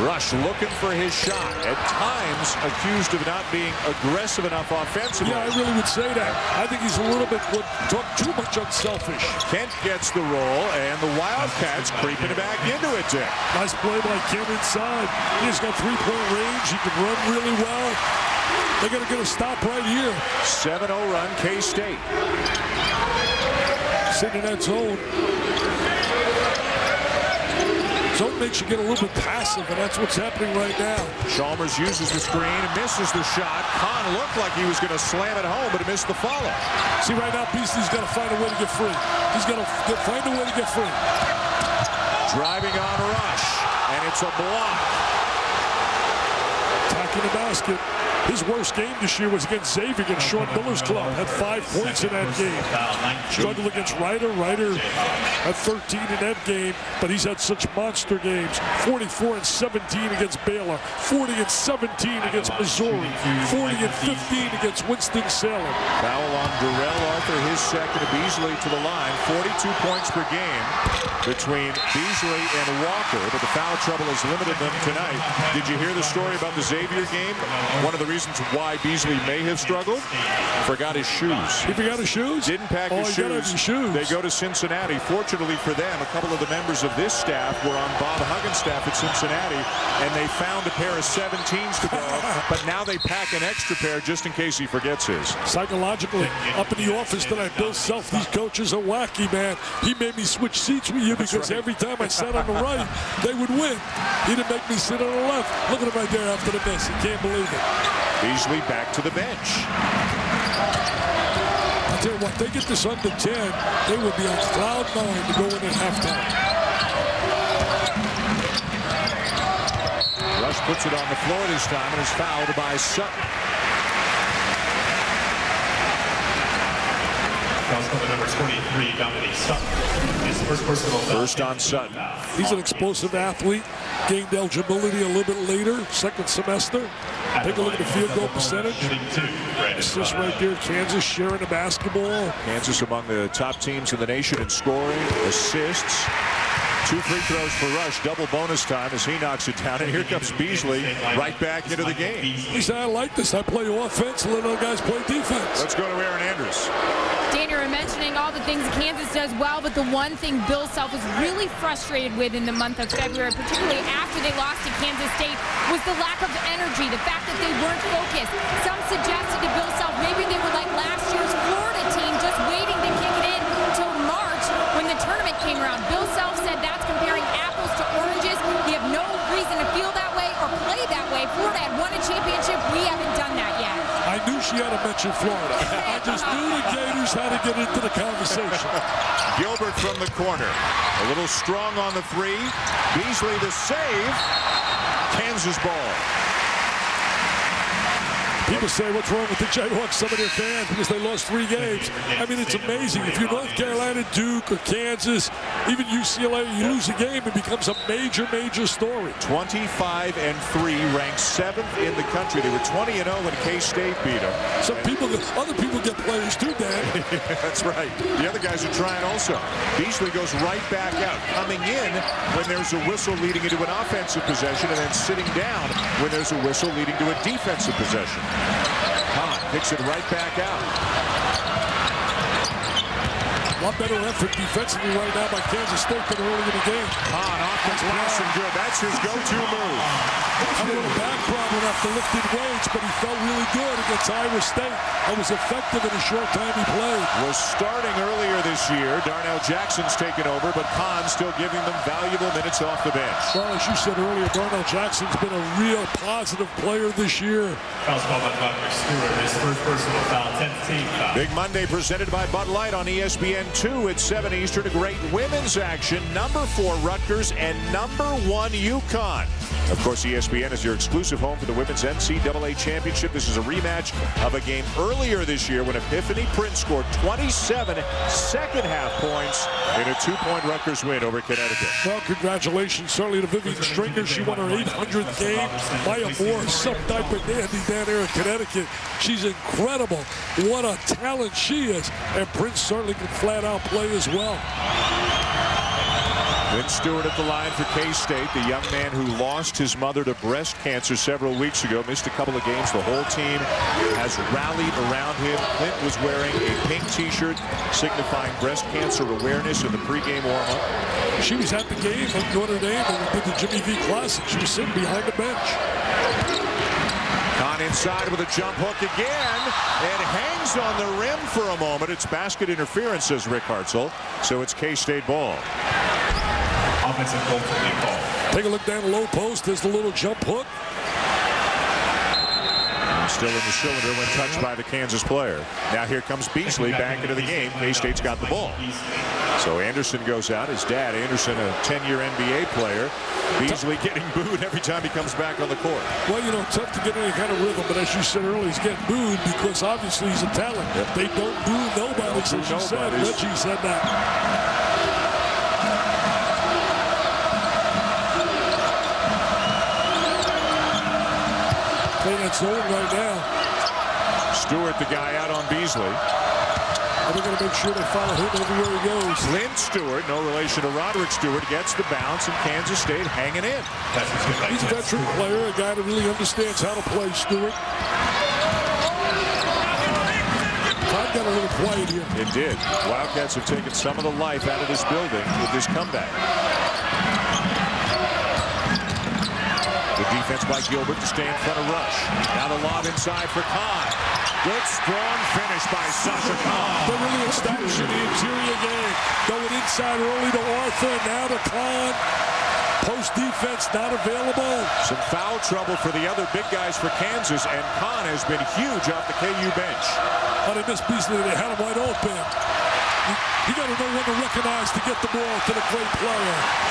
Rush looking for his shot. At times accused of not being aggressive enough offensively. Yeah, I really would say that. I think he's a little bit talk too much unselfish. Kent gets the roll, and the Wildcats creeping back into it, Dick. Nice play by Kent inside. He's got three-point range. He can run really well. They're going to get a stop right here. 7-0 run, K-State. Sitting in that zone. Zone makes you get a little bit passive, and that's what's happening right now. Chalmers uses the screen and misses the shot. Kaun looked like he was going to slam it home, but he missed the follow. See, right now, Beasley's got to find a way to get free. He's got to find a way to get free. Driving on Rush, and it's a block. Attacking the basket. His worst game this year was against Xavier against Sean Miller's club. Had five points in that game. Struggled against Ryder. Ryder had 13 in that game, but he's had such monster games. 44 and 17 against Baylor. 40 and 17 against Missouri. 40 and 15 against Winston-Salem. Foul on Darrell Arthur, his second. of Beasley to the line. 42 points per game between Beasley and Walker, but the foul trouble has limited them tonight. Did you hear the story about the Xavier game? One of the reasons why Beasley may have struggled, forgot his shoes. He forgot his shoes? Didn't pack oh, his, shoes. his shoes. They go to Cincinnati. Fortunately for them, a couple of the members of this staff were on Bob Huggins' staff at Cincinnati, and they found a pair of 17s to go, but now they pack an extra pair just in case he forgets his. Psychologically, up in the office tonight, Bill Self, these coaches are wacky, man. He made me switch seats with you because right. every time I sat on the right, they would win. He didn't make me sit on the left. Look at him right there after the miss. He can't believe it. Beasley back to the bench. I tell you what, they get this under 10, they will be on cloud nine to go in at halftime. Rush puts it on the floor this time and is fouled by Sutton. Number 23, Dominique Sutton. His first personal First on Sutton. He's an explosive athlete. Gained eligibility a little bit later, second semester. Take a look at the field goal percentage. Assists right there. Kansas sharing the basketball. Kansas among the top teams in the nation in scoring, assists. Two free throws for Rush, double bonus time as he knocks it down. And here comes Beasley right back into the game. He said, I like this. I play offense, let other guys play defense. Let's go to Erin Andrews. Daniel, you're mentioning all the things Kansas does well, but the one thing Bill Self was really frustrated with in the month of February, particularly after they lost to Kansas State, was the lack of energy, the fact that they weren't focused. Some suggested to Bill Self maybe they were like last year's Florida team, just waiting to kick it in until March when the tournament came around. Bill Self said that's comparing apples to oranges. You have no reason to feel that way or play that way. Florida had won a championship. We haven't done that yet. I knew she had to mention Florida. I just knew the Gators had to get into the conversation. Gilbert from the corner. A little strong on the three. Beasley the save. Kansas ball. People say, what's wrong with the Jayhawks, some of their fans, because they lost three games. I mean, it's amazing. If you're North Carolina, Duke, or Kansas, even UCLA, you lose a game, it becomes a major, major story. 25 and 3, ranked seventh in the country. They were 20 and 0 when K-State beat them. Some people, other people get players too, Dan. That's right. The other guys are trying also. Beasley goes right back out, coming in when there's a whistle leading into an offensive possession, and then sitting down when there's a whistle leading to a defensive possession. Kaun picks it right back out. A lot better effort defensively right now by Kansas State than early in the game. Kaun off the glass and good. That's his go-to move. had a little back problem after lifting weights, but he felt really good against Iowa State and was effective in the short time he played. Was starting earlier this year. Darnell Jackson's taken over, but Kaun still giving them valuable minutes off the bench. Well, as you said earlier, Darnell Jackson's been a real positive player this year. Foul's called by Butler Stewart. His first personal foul, 10th team foul. Big Monday presented by Bud Light on ESPN 2 at 7 Eastern. A great women's action. Number four Rutgers and number one UConn. Of course, ESPN is your exclusive home for the Women's NCAA Championship. This is a rematch of a game earlier this year when Epiphany Prince scored 27 second half points in a two-point Rutgers win over Connecticut. Well, congratulations certainly to Vivian Stringer. She won her 800th game. Maya Moore, some diaper dandy down there in Connecticut. She's incredible. What a talent she is. And Prince certainly can flat out play as well. Clint Stewart at the line for K-State, the young man who lost his mother to breast cancer several weeks ago, missed a couple of games. The whole team has rallied around him. Clint was wearing a pink t-shirt signifying breast cancer awareness in the pregame warm-up. She was at the game at Notre Dame we did the Jimmy V Classic. She was sitting behind the bench. Kaun inside with a jump hook again and hangs on the rim for a moment. It's basket interference, says Rick Hartzell. So it's K-State ball. Offensive goal to be. Take a look down the low post. There's the little jump hook. Still in the cylinder when touched by the Kansas player. Now here comes Beasley back into the game. K-State's got the ball. So Anderson goes out. His dad, Anderson, a 10-year NBA player. Beasley getting booed every time he comes back on the court. Well, you know, tough to get any kind of rhythm, but as you said earlier, he's getting booed because obviously he's a talent. Yep. They don't boo nobody, as you said. Reggie said that. Playing that zone right now. Stewart, the guy out on Beasley. And they're going to make sure they follow him everywhere he goes. Clint Stewart, no relation to Roderick Stewart, gets the bounce, and Kansas State hanging in. That's what's good by He's a veteran player, a guy that really understands how to play, Stewart. Todd got a little quiet here. It did. Wildcats have taken some of the life out of this building with this comeback. The defense by Gilbert to stay in front of Rush. Now the lob inside for Kaun. Good strong finish by Sasha Kaun. They're really establishing the interior game. Going inside early to Arthur, now to Kaun. Post defense not available. Some foul trouble for the other big guys for Kansas, and Kaun has been huge off the KU bench. Oh, they missed Beasley. They had him wide open. You, you got to know when to recognize to get the ball to the great player.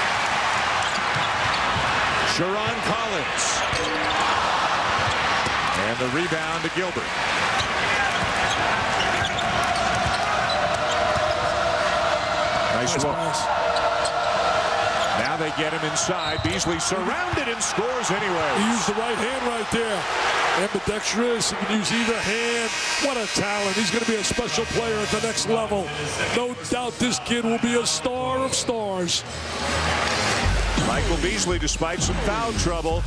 Sherron Collins. And the rebound to Gilbert. Nice pass. Now they get him inside. Beasley surrounded and scores anyway. He used the right hand right there. Ambidextrous. He can use either hand. What a talent. He's going to be a special player at the next level. No doubt this kid will be a star of stars. Michael Beasley, despite some foul trouble,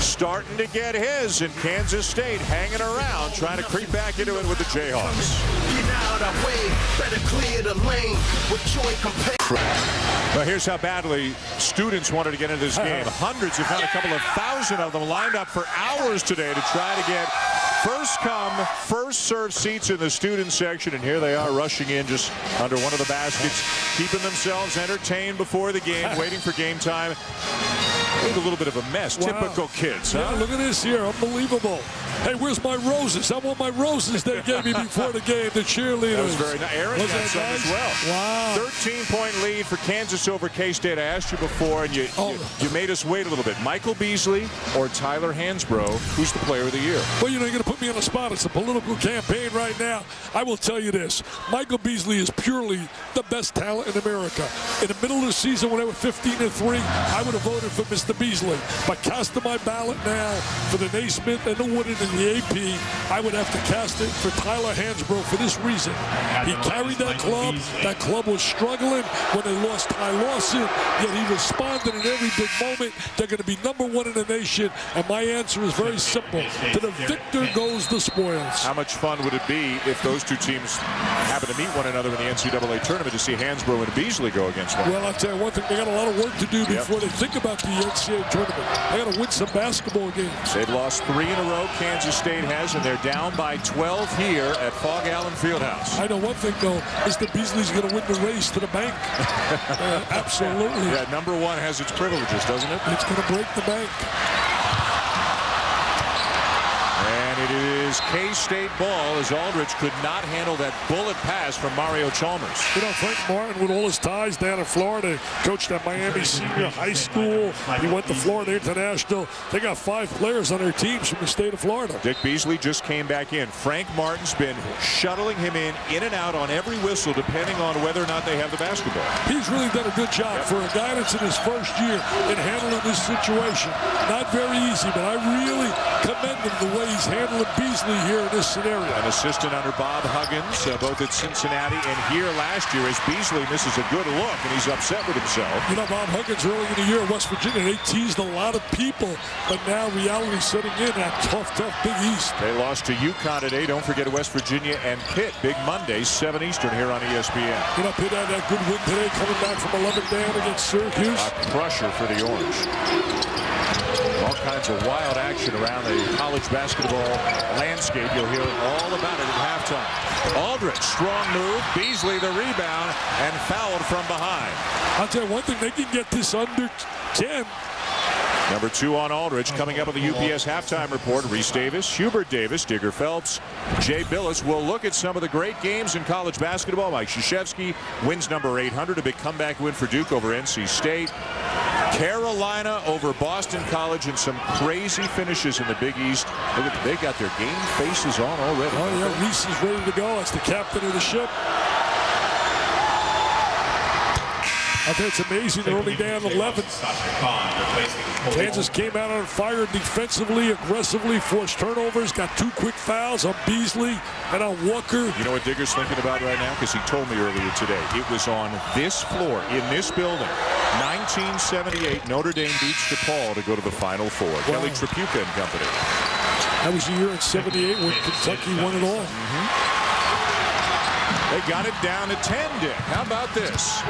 starting to get his in Kansas State, hanging around, trying to creep back into it with the Jayhawks. Well, here's how badly students wanted to get into this game. Hundreds, if not a couple of thousand of them lined up for hours today to try to get first come, first serve seats in the student section. And here they are rushing in just under one of the baskets, keeping themselves entertained before the game, waiting for game time. Look a little bit of a mess. Wow. Typical kids, Yeah, look at this here. Unbelievable. Hey, where's my roses? I want my roses they gave me before the game, the cheerleaders. That was very nice. Erin Was got some nice? as well. Wow. 13-point lead for Kansas over K-State. I asked you before, and you, Oh. you you made us wait a little bit. Michael Beasley or Tyler Hansbrough, who's the player of the year? Well, you know, you're going to put me on the spot. It's a political campaign right now. I will tell you this. Michael Beasley is purely the best talent in America. In the middle of the season, when I was 15 and 3, I would have voted for Mr. Beasley. But casting my ballot now for the Naismith and the Wooden and the AP, I would have to cast it for Tyler Hansbrough for this reason. He carried that club. That club was struggling when they lost Ty Lawson, yet he responded in every big moment. They're going to be number one in the nation, and my answer is very simple. To the victor goes the spoils. How much fun would it be if those two teams happen to meet one another in the NCAA tournament to see Hansbrough and Beasley go against one? Another? Well, I'll tell you one thing, they got a lot of work to do before they think about the NCAA tournament. They got to win some basketball games. They've lost three in a row, Kansas State has, and they're down by 12 here at Phog Allen Fieldhouse. I know one thing, though, is that Beasley's going to win the race to the bank. uh, absolutely. Yeah, number one has its privileges, doesn't it? It's going to break the bank. And it is K-State ball as Aldrich could not handle that bullet pass from Mario Chalmers. You know, Frank Martin, with all his ties down in Florida, coached at Miami Senior High School. He went to Florida International. They got five players on their teams from the state of Florida. Dick Beasley just came back in. Frank Martin's been shuttling him in, in and out on every whistle, depending on whether or not they have the basketball. He's really done a good job yep. for a guy that's in his first year in handling this situation. Not very easy, but I really commend him the way he's handling Beasley here in this scenario. An assistant under Bob Huggins, uh, both at Cincinnati and here last year, as Beasley misses a good look, and he's upset with himself. You know, Bob Huggins early in the year at West Virginia, they teased a lot of people, but now reality setting in that tough, tough Big East. They lost to UConn today. Don't forget West Virginia and Pitt. Big Monday, 7 Eastern here on ESPN. You know, Pitt had that good win today, coming back from 11 down against Syracuse. A crusher for the Orange kinds of wild action around the college basketball landscape. You'll hear all about it at halftime. Aldrich, strong move. Beasley the rebound and fouled from behind. I'll tell you one thing, they can get this under 10 Number two on Aldrich coming up on the UPS halftime report. Rece Davis, Hubert Davis, Digger Phelps, Jay Bilas will look at some of the great games in college basketball. Mike Krzyzewski wins number 800, a big comeback win for Duke over NC State. Carolina over Boston College and some crazy finishes in the Big East. Look at they got their game faces on already. Oh yeah, Rece is ready to go. It's the captain of the ship. I think it's amazing they're only down 11. Kansas came out on fire defensively, aggressively, forced turnovers, got two quick fouls on Beasley and on Walker. You know what Digger's thinking about right now? Because he told me earlier today. It was on this floor, in this building. 1978, Notre Dame beats DePaul to go to the Final Four. Wow. Kelly Tripucka and company. That was the year in 78 when Kentucky won it all. Mm -hmm. They got it down to 10, Dick. How about this?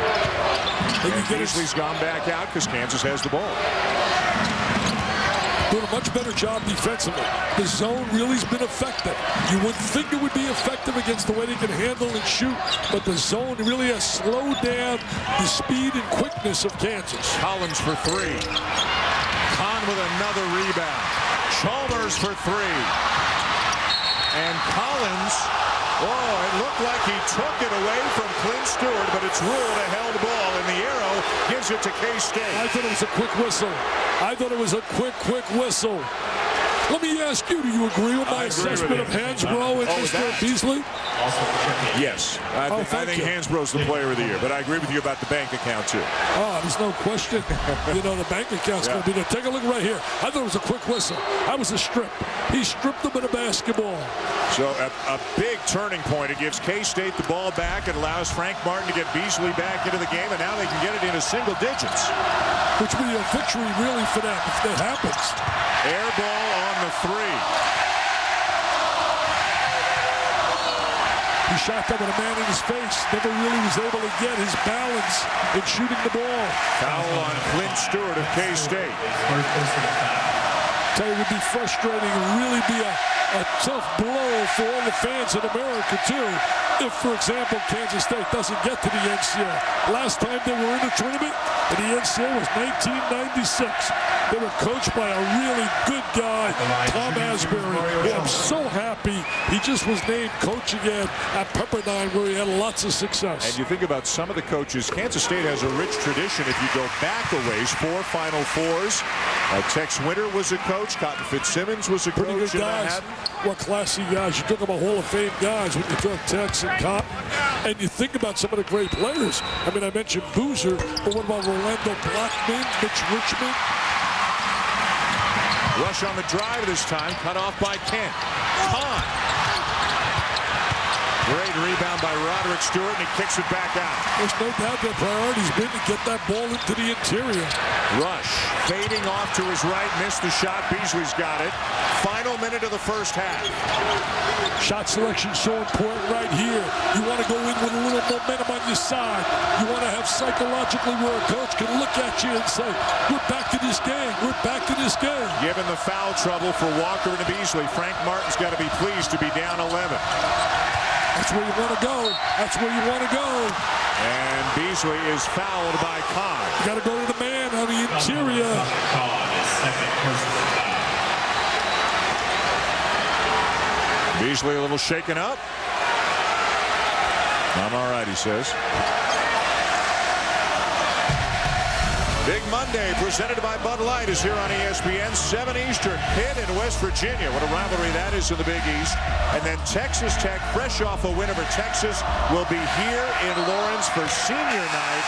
And Beasley's gone back out because Kansas has the ball. Doing a much better job defensively. The zone really's been effective. You would think it would be effective against the way they can handle and shoot, but the zone really has slowed down the speed and quickness of Kansas. Collins for three. Kaun with another rebound. Chalmers for three. And Collins Oh, it looked like he took it away from Clint Stewart, but it's ruled a held ball, and the arrow gives it to K-State. I thought it was a quick whistle. I thought it was a quick, quick whistle. Let me ask you, do you agree with my assessment with of Hansbrough and oh, Mr. Beasley? Yes. I, th oh, I think Hansbrough's the player of the year, but I agree with you about the bank account, too. Oh, there's no question. you know, the bank account's yeah. going to be there. Take a look right here. I thought it was a quick whistle. That was a strip. He stripped them in a basketball. So a, a big turning point. It gives K-State the ball back. It allows Frank Martin to get Beasley back into the game, and now they can get it into single digits. Which would be a victory, really, for them if that happens. Air ball on the three. He shot that with a man in his face. Never really was able to get his balance in shooting the ball. Foul on Clint Stewart of K-State. Tell you, it would be frustrating and really be a a tough blow for all the fans in America, too, if, for example, Kansas State doesn't get to the NCAA. Last time they were in the tournament in the NCAA was 1996. They were coached by a really good guy, Tom Asbury, I'm so happy he just was named coach again at Pepperdine where he had lots of success. And you think about some of the coaches, Kansas State has a rich tradition if you go back a ways, four Final Fours. Uh, Tex Winter was a coach. Cotton Fitzsimmons was a Pretty coach good guys. What classy guys. You talk about Hall of Fame guys when you talk Tex and Cotton. And you think about some of the great players. I mean, I mentioned Boozer, but what about Rolando Blackman, Mitch Richmond? Rush on the drive this time, cut off by Kent. Kaun. Great rebound by Roderick Stewart, and he kicks it back out. There's no doubt their priority's been to get that ball into the interior. Rush Fading off to his right, missed the shot. Beasley's got it. Final minute of the first half. Shot selection so important right here. You want to go in with a little momentum on your side. You want to have psychologically where a coach can look at you and say, we're back to this game. We're back to this game. Given the foul trouble for Walker and Beasley, Frank Martin's got to be pleased to be down 11. That's where you want to go. That's where you want to go. And Beasley is fouled by Kaun. You got to go to the man on the interior. Beasley a little shaken up. I'm all right, he says. Big Monday presented by Bud Light is here on ESPN 7 Eastern. Pitt in West Virginia. What a rivalry that is in the Big East. And then Texas Tech, fresh off a win over Texas, will be here in Lawrence for senior night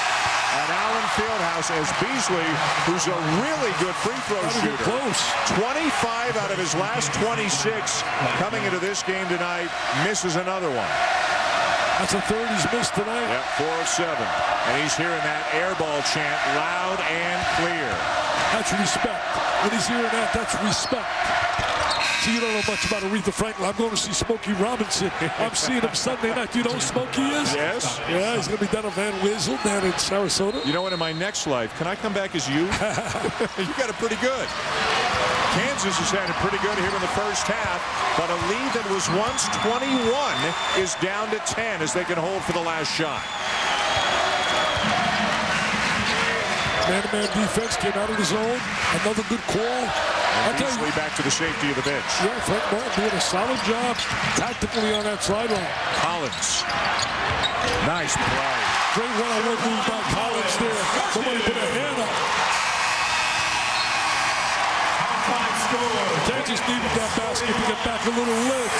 at Allen Fieldhouse as Beasley, who's a really good free throw shooter. Close. 25 out of his last 26 coming into this game tonight. Misses another one. That's a third he's missed tonight. Yep, four of seven. And he's hearing that air ball chant loud and clear. That's respect. When he's hearing that, that's respect. See, you don't know much about Aretha Franklin. I'm going to see Smokey Robinson. I'm seeing him Sunday night. You know who Smokey is? Yes. Yeah, he's going to be down at Van Wezel down in Sarasota. You know what? In my next life, can I come back as you? you got it pretty good. Kansas has had it pretty good here in the first half, but a lead that was once 21 is down to 10 as they can hold for the last shot. Man-to-man defense came out of the zone. Another good call. And Beasley back to the safety of the bench. Yeah, Frank Martin doing a solid job tactically on that sideline. Collins. Nice play. Great one-on-one move by Collins there. Somebody put a hand up. Kansas needed that basket to get back a little lit.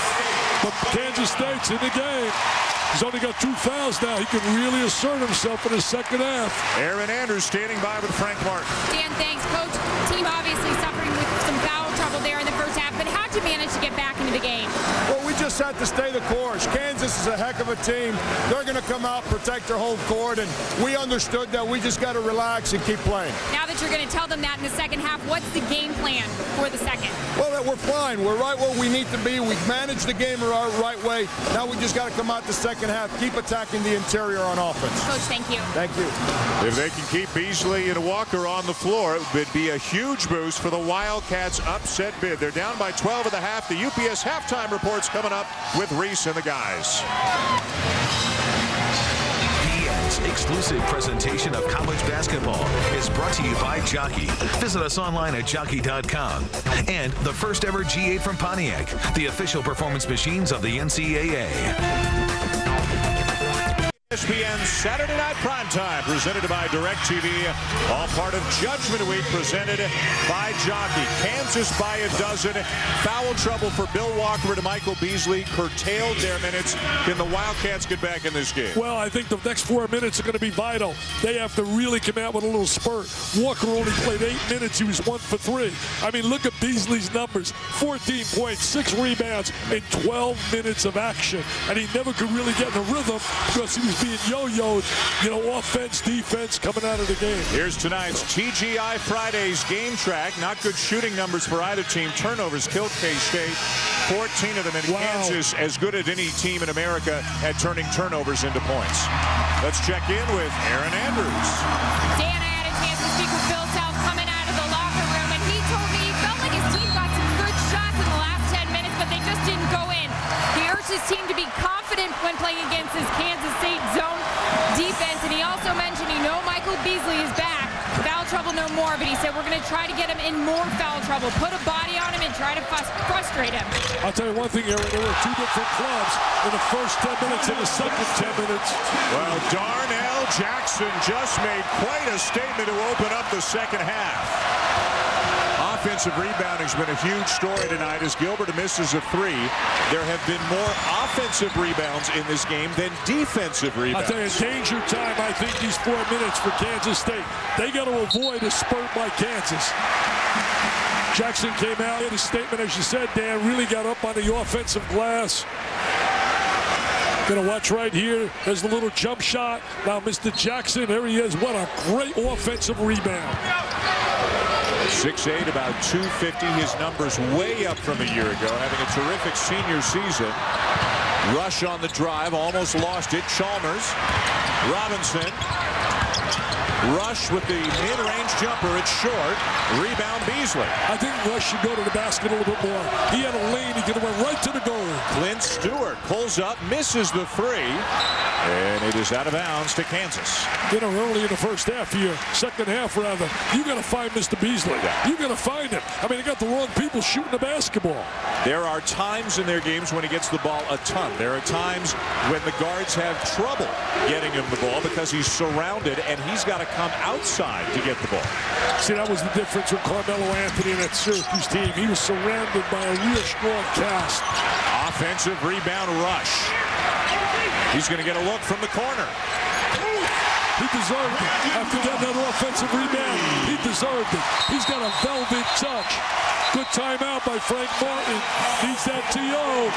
But Kansas State's in the game. He's only got two fouls now. He can really assert himself in the second half. Erin Andrews standing by with Frank Martin. Dan, thanks. Coach, team obviously suffering with some foul trouble there in the first half, but how'd you manage to get back into the game? Well, we just had to stay the course. Kansas is a heck of a team. They're going to come out, protect their home court, and we understood that we just got to relax and keep playing. Now that you're going to tell them that in the second half, what's the game plan for the second? Well, that we're fine. We're right where we need to be. We've managed the game our right way. Now we just got to come out the second half, keep attacking the interior on offense. Coach, thank you. Thank you. If they can keep Beasley and Walker on the floor, it would be a huge boost for the Wildcats' upset bid. They're down by 12 at the half. The UPS halftime reports coming up with Rece and the guys. Exclusive presentation of college basketball is brought to you by Jockey. Visit us online at jockey.com. And the first ever G8 from Pontiac, the official performance machines of the NCAA. ESPN Saturday Night Primetime, presented by DirecTV. All part of Judgment Week, presented by Jockey. Kansas by a dozen. Foul trouble for Bill Walker and Michael Beasley. Curtailed their minutes. Can the Wildcats get back in this game? Well, I think the next four minutes are going to be vital. They have to really come out with a little spurt. Walker only played eight minutes. He was one for three. I mean, look at Beasley's numbers. 14 points, six rebounds in 12 minutes of action. And he never could really get in a rhythm because he was being yo-yoed, you know, offense, defense coming out of the game. Here's tonight's TGI Fridays game track. Not good shooting numbers for either team. Turnovers killed K-State. 14 of them in Wow. Kansas, as good as any team in America at turning turnovers into points. Let's check in with Erin Andrews. Dan, I had a chance to speak with Bill Self coming out of the locker room, and he told me he felt like his team got some good shots in the last 10 minutes, but they just didn't go in. He urged his team to be confident when playing against his Kansas State also mentioned he know Michael Beasley is back. Foul trouble no more, but he said we're going to try to get him in more foul trouble, put a body on him, and try to frus- frustrate him. I'll tell you one thing, Erin. There were two different clubs in the first 10 minutes and the second 10 minutes. Well, Darnell Jackson just made quite a statement to open up the second half. Offensive rebounding has been a huge story tonight as Gilbert misses a three. There have been more offensive rebounds in this game than defensive rebounds. tell you, danger time, I think, these four minutes for Kansas State. They got to avoid a spurt by Kansas. Jackson came out in a statement, as you said, Dan, really got up on the offensive glass. Gonna watch right here. There's the little jump shot. Now, Mr. Jackson, there he is. What a great offensive rebound. 6'8", about 250. His numbers way up from a year ago, having a terrific senior season. Rush on the drive, almost lost it. Chalmers, Robinson, Rush with the mid-range jumper. It's short. Rebound Beasley. I think Rush should go to the basket a little bit more. He had a lane. He could have went right to the goal. Clint Stewart pulls up, misses the three, and it is out of bounds to Kansas. You know, early in the first half here, second half rather, you got to find Mr. Beasley. Yeah. You got to find him. I mean, they got the wrong people shooting the basketball. There are times in their games when he gets the ball a ton. There are times when the guards have trouble getting him the ball because he's surrounded and he's got to come outside to get the ball. See, that was the difference with Carmelo Anthony and that Syracuse team. He was surrounded by a real strong cast. Offensive rebound rush. He's going to get a look from the corner. He deserved it. After getting that offensive rebound, he deserved it. He's got a velvet touch. Good timeout by Frank Martin. Needs that TO.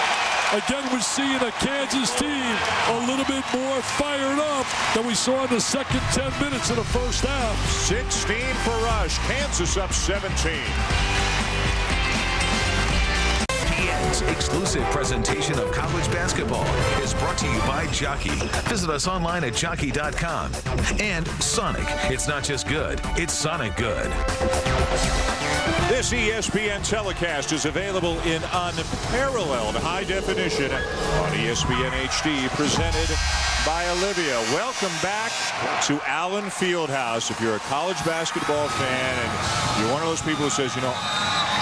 Again, we're seeing a Kansas team a little bit more fired up than we saw in the second 10 minutes of the first half. 16 for Rush. Kansas up 17. Exclusive presentation of college basketball is brought to you by Jockey. Visit us online at jockey.com. And Sonic. It's not just good, it's Sonic good. This ESPN telecast is available in unparalleled high definition on ESPN HD, presented by Olevia. Welcome back to Allen Fieldhouse. If you're a college basketball fan and you're one of those people who says, you know,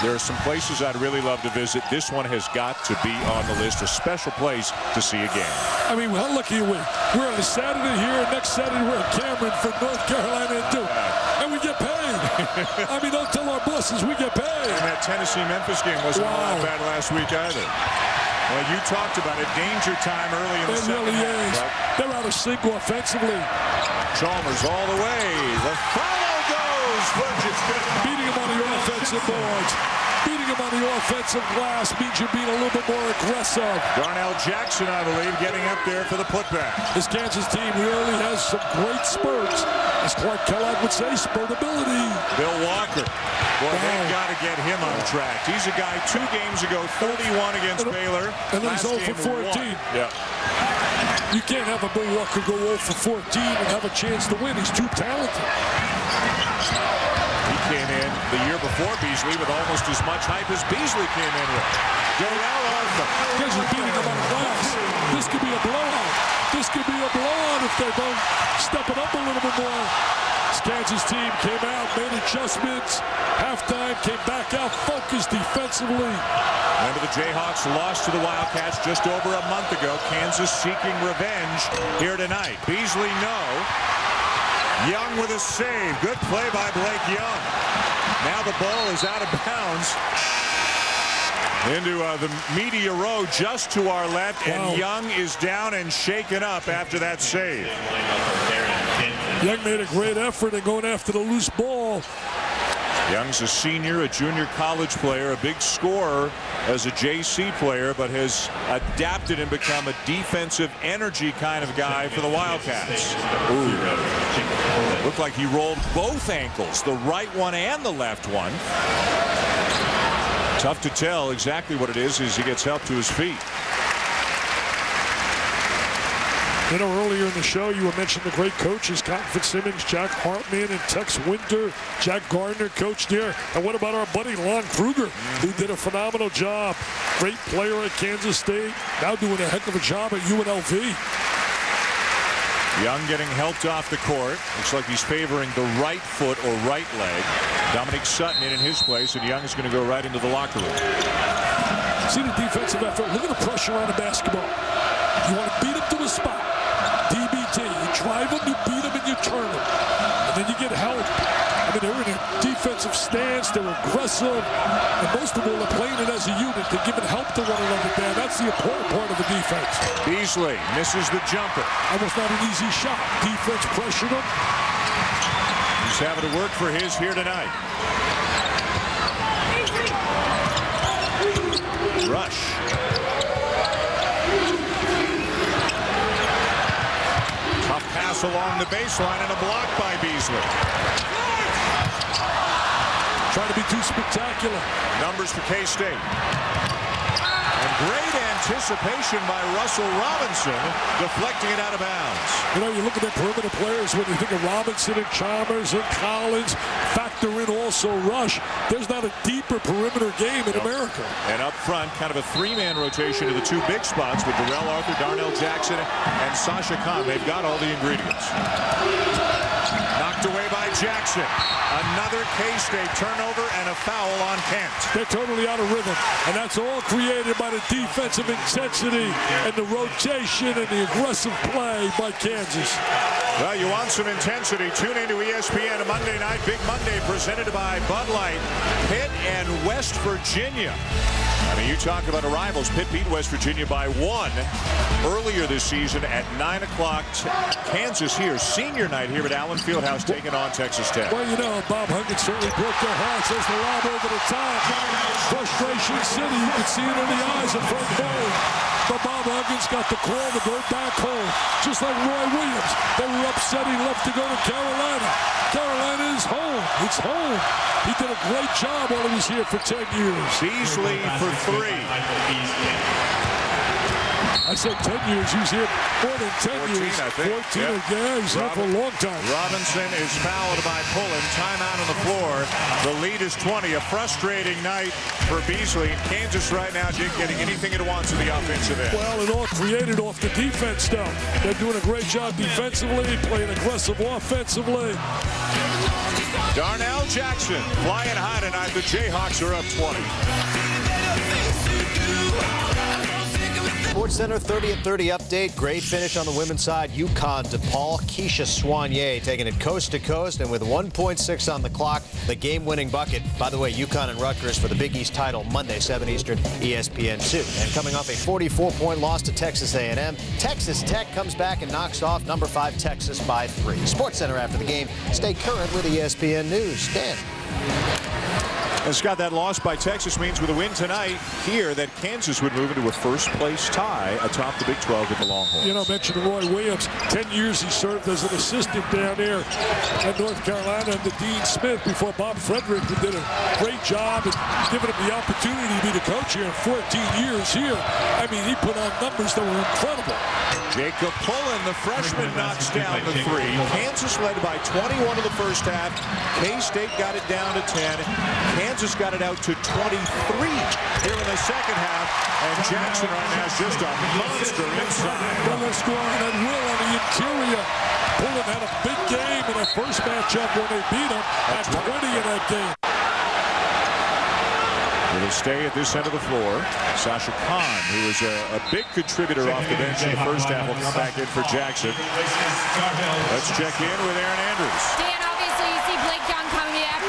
there are some places I'd really love to visit. This one has got to be on the list, a special place to see a game. I mean, how lucky are we? We're on a Saturday here, and next Saturday we're in Cameron for North Carolina and Duke. And we get paid. I mean, don't tell our bosses we get paid. And that Tennessee-Memphis game wasn't all that bad last week either. Well, you talked about it. Danger time early in the It second really half, is. They're out of sync offensively. Chalmers all the way. The foul goes Beating him on the offensive boards. Beating him on the offensive glass means you're being a little bit more aggressive. Darnell Jackson, I believe, getting up there for the putback. This Kansas team really has some great spurts. As Clark Kellogg would say, spurtability. Bill Walker. Boy, they've got to get him on track. He's a guy two games ago, 31 against Baylor. And then he's Last 0 for 14. one. Yeah. You can't have a Bill Walker go 0 for 14 and have a chance to win. He's too talented. He came in the year before Beasley with almost as much hype as Beasley came in with. Darrell Arthur. Are beating him on the glass. This could be a blowout. This could be a blowout if they don't step it up a little bit more. This Kansas team came out, made adjustments. Halftime, came back out, focused defensively. Remember the Jayhawks lost to the Wildcats just over a month ago. Kansas seeking revenge here tonight. Beasley no. Young with a save. Good play by Blake Young. Now the ball is out of bounds. Into uh, the media row just to our left, Wow. and Young is down and shaken up after that save. Young made a great effort in going after the loose ball. Young's a senior, a junior college player, a big scorer as a JC player, but has adapted and become a defensive energy kind of guy for the Wildcats. Ooh. Looked like he rolled both ankles, the right one and the left one. Tough to tell exactly what it is as he gets help to his feet. You know, earlier in the show, you were mentioning the great coaches, Cotton Fitzsimmons, Jack Hartman, and Tex Winter. Jack Gardner coached here. And what about our buddy Lon Kruger, who did a phenomenal job. Great player at Kansas State, now doing a heck of a job at UNLV. Young getting helped off the court. Looks like he's favoring the right foot or right leg. Dominique Sutton in in his place, and Young is going to go right into the locker room. See the defensive effort. Look at the pressure on the basketball. You want to beat him to the spot. DBT. You drive him, you beat them and you turn him. And then you get help. I mean, they're in a defensive stance. They're aggressive. And most of all, they're playing it as a unit. They're giving help to one another there. That's the important part of the defense. Beasley misses the jumper. That was not an easy shot. Defense pressured him. He's having to work for his here tonight. Rush. Tough pass along the baseline and a block by Beasley. trying to be too spectacular. Numbers for K-State. And great anticipation by Russell Robinson, deflecting it out of bounds. You know, you look at the perimeter players when you think of Robinson and Chalmers and Collins, factor in also Rush. There's not a deeper perimeter game in America. And up front, kind of a three-man rotation to the two big spots with Darrell Arthur, Darnell Jackson, and Sasha Kaun. They've got all the ingredients. Knocked away by Jackson. Another K-State turnover and a foul on Kent. They're totally out of rhythm, and that's all created by the defensive intensity and the rotation and the aggressive play by Kansas. Well, you want some intensity. Tune into ESPN on Monday night. Big Monday presented by Bud Light. Pitt and West Virginia. I mean, you talk about arrivals. Pitt beat West Virginia by one earlier this season at 9 o'clock. Kansas here, senior night here at Allen Fieldhouse, taking on Texas Tech. Well, you know, Bob Huggins certainly broke their hearts as the lob over the top. Frustration City, you can see it in the eyes of Frank Bowen. But Bob Huggins got the call to go back home. Just like Roy Williams. They were upset he left to go to Carolina. Carolina is home. It's home. He did a great job while he was here for 10 years. Beasley for three. I said 10 years. He was here more than 10 14, years. I think. 14 Yep. again. He's here for a long time. Robinson is fouled by Pullen. Timeout on the floor. The lead is 20. A frustrating night for Beasley. Kansas right now, Jake, getting anything it wants in the offensive end. Well, it all created off the defense stuff. They're doing a great job defensively, playing aggressive offensively. Darnell Jackson flying high tonight. The Jayhawks are up 20. Sports Center 30 at 30 update. Great finish on the women's side. UConn DePaul. Keisha Soignier taking it coast to coast. And with 1.6 on the clock, the game-winning bucket. By the way, UConn and Rutgers for the Big East title Monday, 7 Eastern, E ESPN2. And coming off a 44-point loss to Texas A&M, Texas Tech comes back and knocks off number 5 Texas by 3. Sports Center after the game. Stay current with ESPN News. Dan. And Scott, that loss by Texas means with a win tonight here that Kansas would move into a first-place tie atop the Big 12 with the Longhorns. You know, I mentioned Roy Williams. Ten years he served as an assistant down there at North Carolina under Dean Smith before Bob Frederick who did a great job and giving him the opportunity to be the coach here in 14 years here. I mean, he put on numbers that were incredible. Jacob Pullen, the freshman, knocks down the three. Kansas led by 21 in the first half. K-State got it down to 10. Kansas got it out to 23 here in the second half. And Jackson right now is just a monster inside. Well, they're scoring at will on the interior. Pullen had a big game in their first matchup when they beat him at 20 in that game. It'll stay at this end of the floor. Sasha Kaun, who is a, a big contributor off the bench in the first half, will come back in for Jackson. Let's check in with Erin Andrews.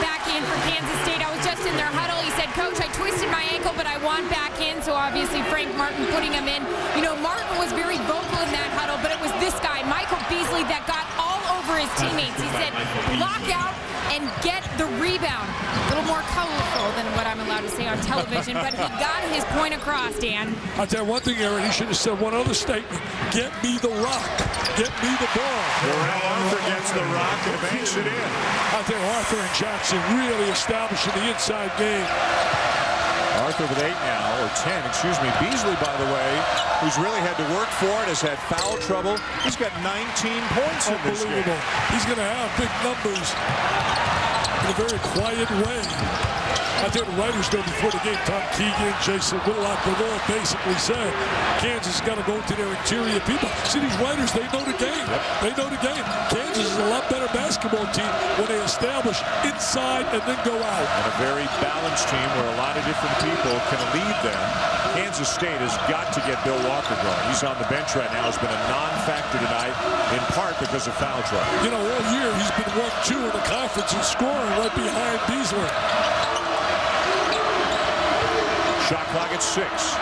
Back in for Kansas State. I was just in their huddle. He said, Coach, I twisted my ankle, but I want back in. So obviously Frank Martin putting him in. You know, Martin was very vocal in that huddle, but it was this guy, Michael Beasley, that got all over his teammates. He said, block out and get the rebound. A little more colorful than what I'm allowed to say on television, but he got his point across, Dan. I'll tell you one thing, Erin. He should have said one other statement. Get me the rock. Get me the ball. Darrell Arthur gets the rock and banks it in. I think Arthur and Jackson really establishing the inside game. Arthur with eight now, or 10, excuse me. Beasley, by the way, who's really had to work for it, has had foul trouble. He's got 19 points in this game. He's going to have big numbers in a very quiet way. I think the writers know before the game, Tom Keegan, Jason Whitlock, they've all basically said Kansas has got to go to their interior people. See, these writers, they know the game. They know the game. Kansas is a lot better basketball team when they establish inside and then go out. And a very balanced team where a lot of different people can lead them. Kansas State has got to get Bill Walker going. He's on the bench right now. He's been a non-factor tonight, in part because of foul trouble. You know, all year he's been 1-2 in the conference and scoring right behind Beasley. Shot clock at six.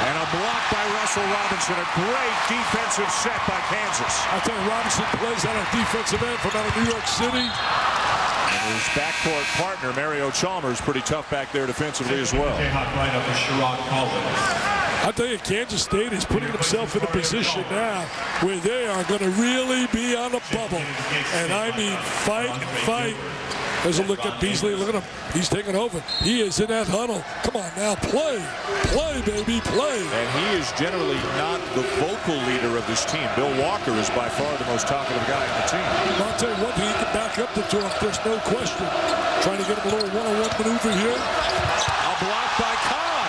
And a block by Russell Robinson. A great defensive set by Kansas. I tell you, Robinson plays out of defensive end from out of New York City. And his backcourt partner, Mario Chalmers, pretty tough back there defensively as well. Jayhawk lineup is Sherron Collins. I tell you, Kansas State is putting himself in a position now where they are going to really be on a bubble. And I mean, fight fight. There's a look at Beasley. Look at him. He's taking over. He is in that huddle. Come on now, play. Play, baby, play. And he is generally not the vocal leader of this team. Bill Walker is by far the most talkative guy on the team. I'll tell you one he can back up the two. There's no question. Trying to get him a little one-on-one maneuver here. A block by Kaun.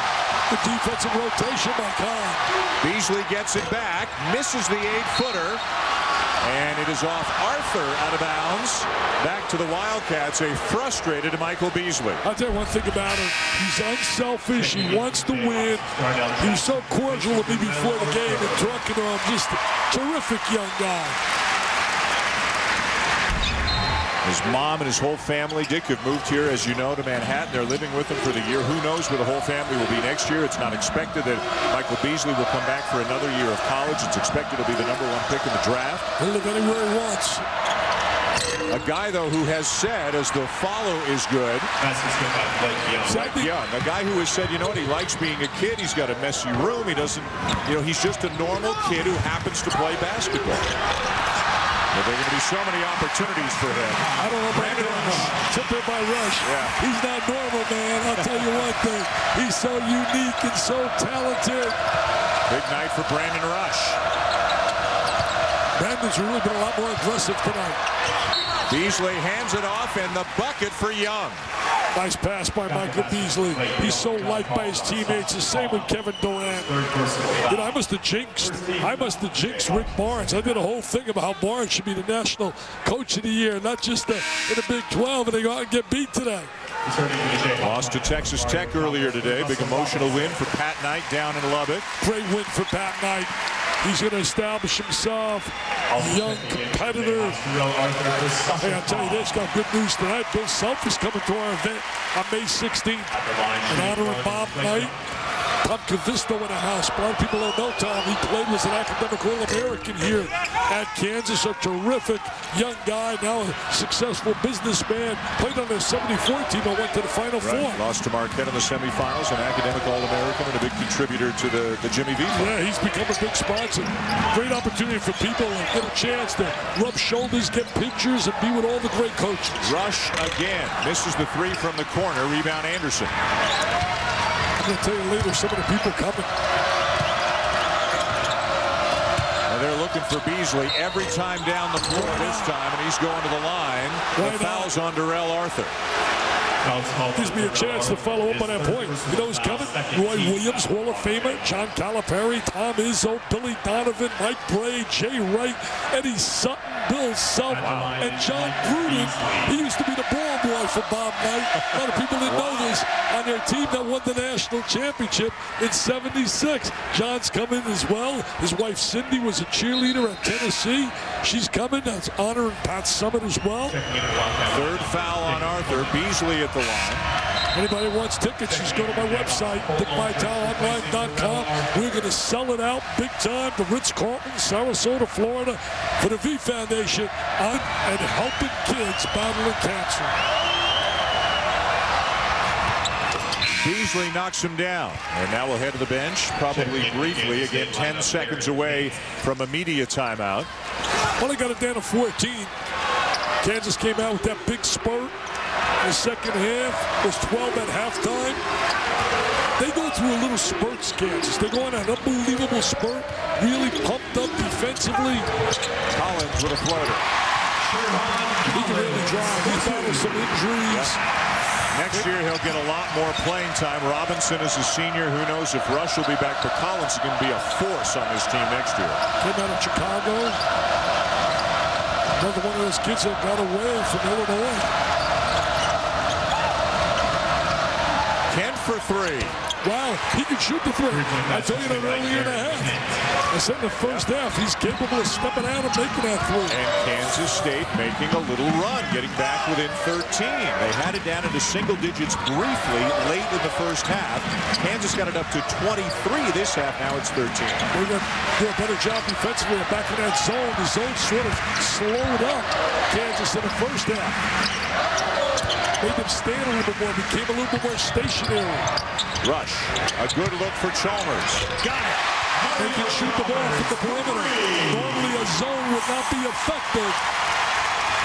The defensive rotation by Kaun. Beasley gets it back, misses the eight-footer. And it is off Arthur out of bounds. Back to the Wildcats, a frustrated Michael Beasley. I'll tell you one thing about him. He's unselfish. He wants to win. He's so cordial with me before the game and talking to him. Just a terrific young guy. His mom and his whole family, Dick, have moved here, as you know, to Manhattan. They're living with him for the year. Who knows where the whole family will be next year? It's not expected that Michael Beasley will come back for another year of college. It's expected to be the number one pick in the draft. He'll live anywhere he wants. A guy, though, who has said, as the follow is good, Blake Young, a guy who has said, you know what, he likes being a kid. He's got a messy room. He doesn't, you know, he's just a normal kid who happens to play basketball. But there are going to be so many opportunities for him. I don't know about Brandon normal. Tipped by Rush. Yeah. He's not normal, man. I'll tell you one thing. He's so unique and so talented. Big night for Brandon Rush. Brandon's really been a lot more aggressive tonight. Beasley hands it off, and the bucket for Young. Nice pass by Michael Beasley. He's so liked by his teammates. The same with Kevin Durant. You know, I must have jinxed. I must have jinxed Rick Barnes. I did a whole thing about how Barnes should be the national coach of the year, not just the, in the Big 12, and they go out and get beat today. Lost to Texas Tech earlier today. Big emotional win for Pat Knight down in Lubbock. Great win for Pat Knight. He's going to establish himself, a young competitor. Hey, I'll tell you this, got good news tonight. Bill Self is coming to our event on May 16th in honor of Bob Knight. Tom Cavisto in the house. A lot of people don't know Tom. He played as an academic All-American here at Kansas. A terrific young guy, now a successful businessman. Played on the 74 team and went to the Final Right. Four. Lost to Marquette in the semifinals, an academic All-American and a big contributor to the, the Jimmy V. Yeah, he's become a big sponsor. Great opportunity for people to get a chance to rub shoulders, get pictures, and be with all the great coaches. Rush again. Misses the three from the corner. Rebound Anderson. Going to tell you later some of the people coming. And they're looking for Beasley every time down the floor this time, and he's going to the line. The foul's on Darrell Arthur. Gives me a chance to follow up on that point. You know who's coming? Roy Williams, Hall of Famer, John Calipari, Tom Izzo, Billy Donovan, Mike Brey, Jay Wright, Eddie Sutton, Bill Self, and Jon Gruden. He used to be the ball boy for Bob Knight. A lot of people didn't know this. On their team that won the national championship in 76. Jon's coming as well. His wife Cindy was a cheerleader at Tennessee. She's coming. That's honoring Pat Summitt as well. Third foul on Arthur. Beasley at the line. Anybody wants tickets, just go to my website, dickvitaleonline.com. We're going to sell it out big time to Ritz-Carlton, Sarasota, Florida, for the V Foundation on and helping kids battling cancer. Beasley knocks him down. And now we'll head to the bench, probably briefly. Again, 10 seconds away from a media timeout. Well, they got it down to 14. Kansas came out with that big spurt. The second half was 12 at halftime. They go through a little spurts, Kansas. They go on an unbelievable spurt, really pumped up defensively. Collins with a floater. He can really drive. He's battled some injuries. Next year, he'll get a lot more playing time. Robinson is a senior. Who knows if Rush will be back, but Collins is going to be a force on this team next year. Came out of Chicago. Another one of those kids that got away from Illinois. For three. Wow, he can shoot the three. I told you that earlier in the half. I said in the first half, he's capable of stepping out and making that three. And Kansas State making a little run, getting back within 13. They had it down into single digits briefly late in the first half. Kansas got it up to 23 this half. Now it's 13. We're going to do a better job defensively back in that zone. The zone sort of slowed up Kansas in the first half. Made them stand a little bit more, became a little bit more stationary. Rush. A good look for Chalmers. Got it. They can shoot the ball from the perimeter. Normally a zone would not be effective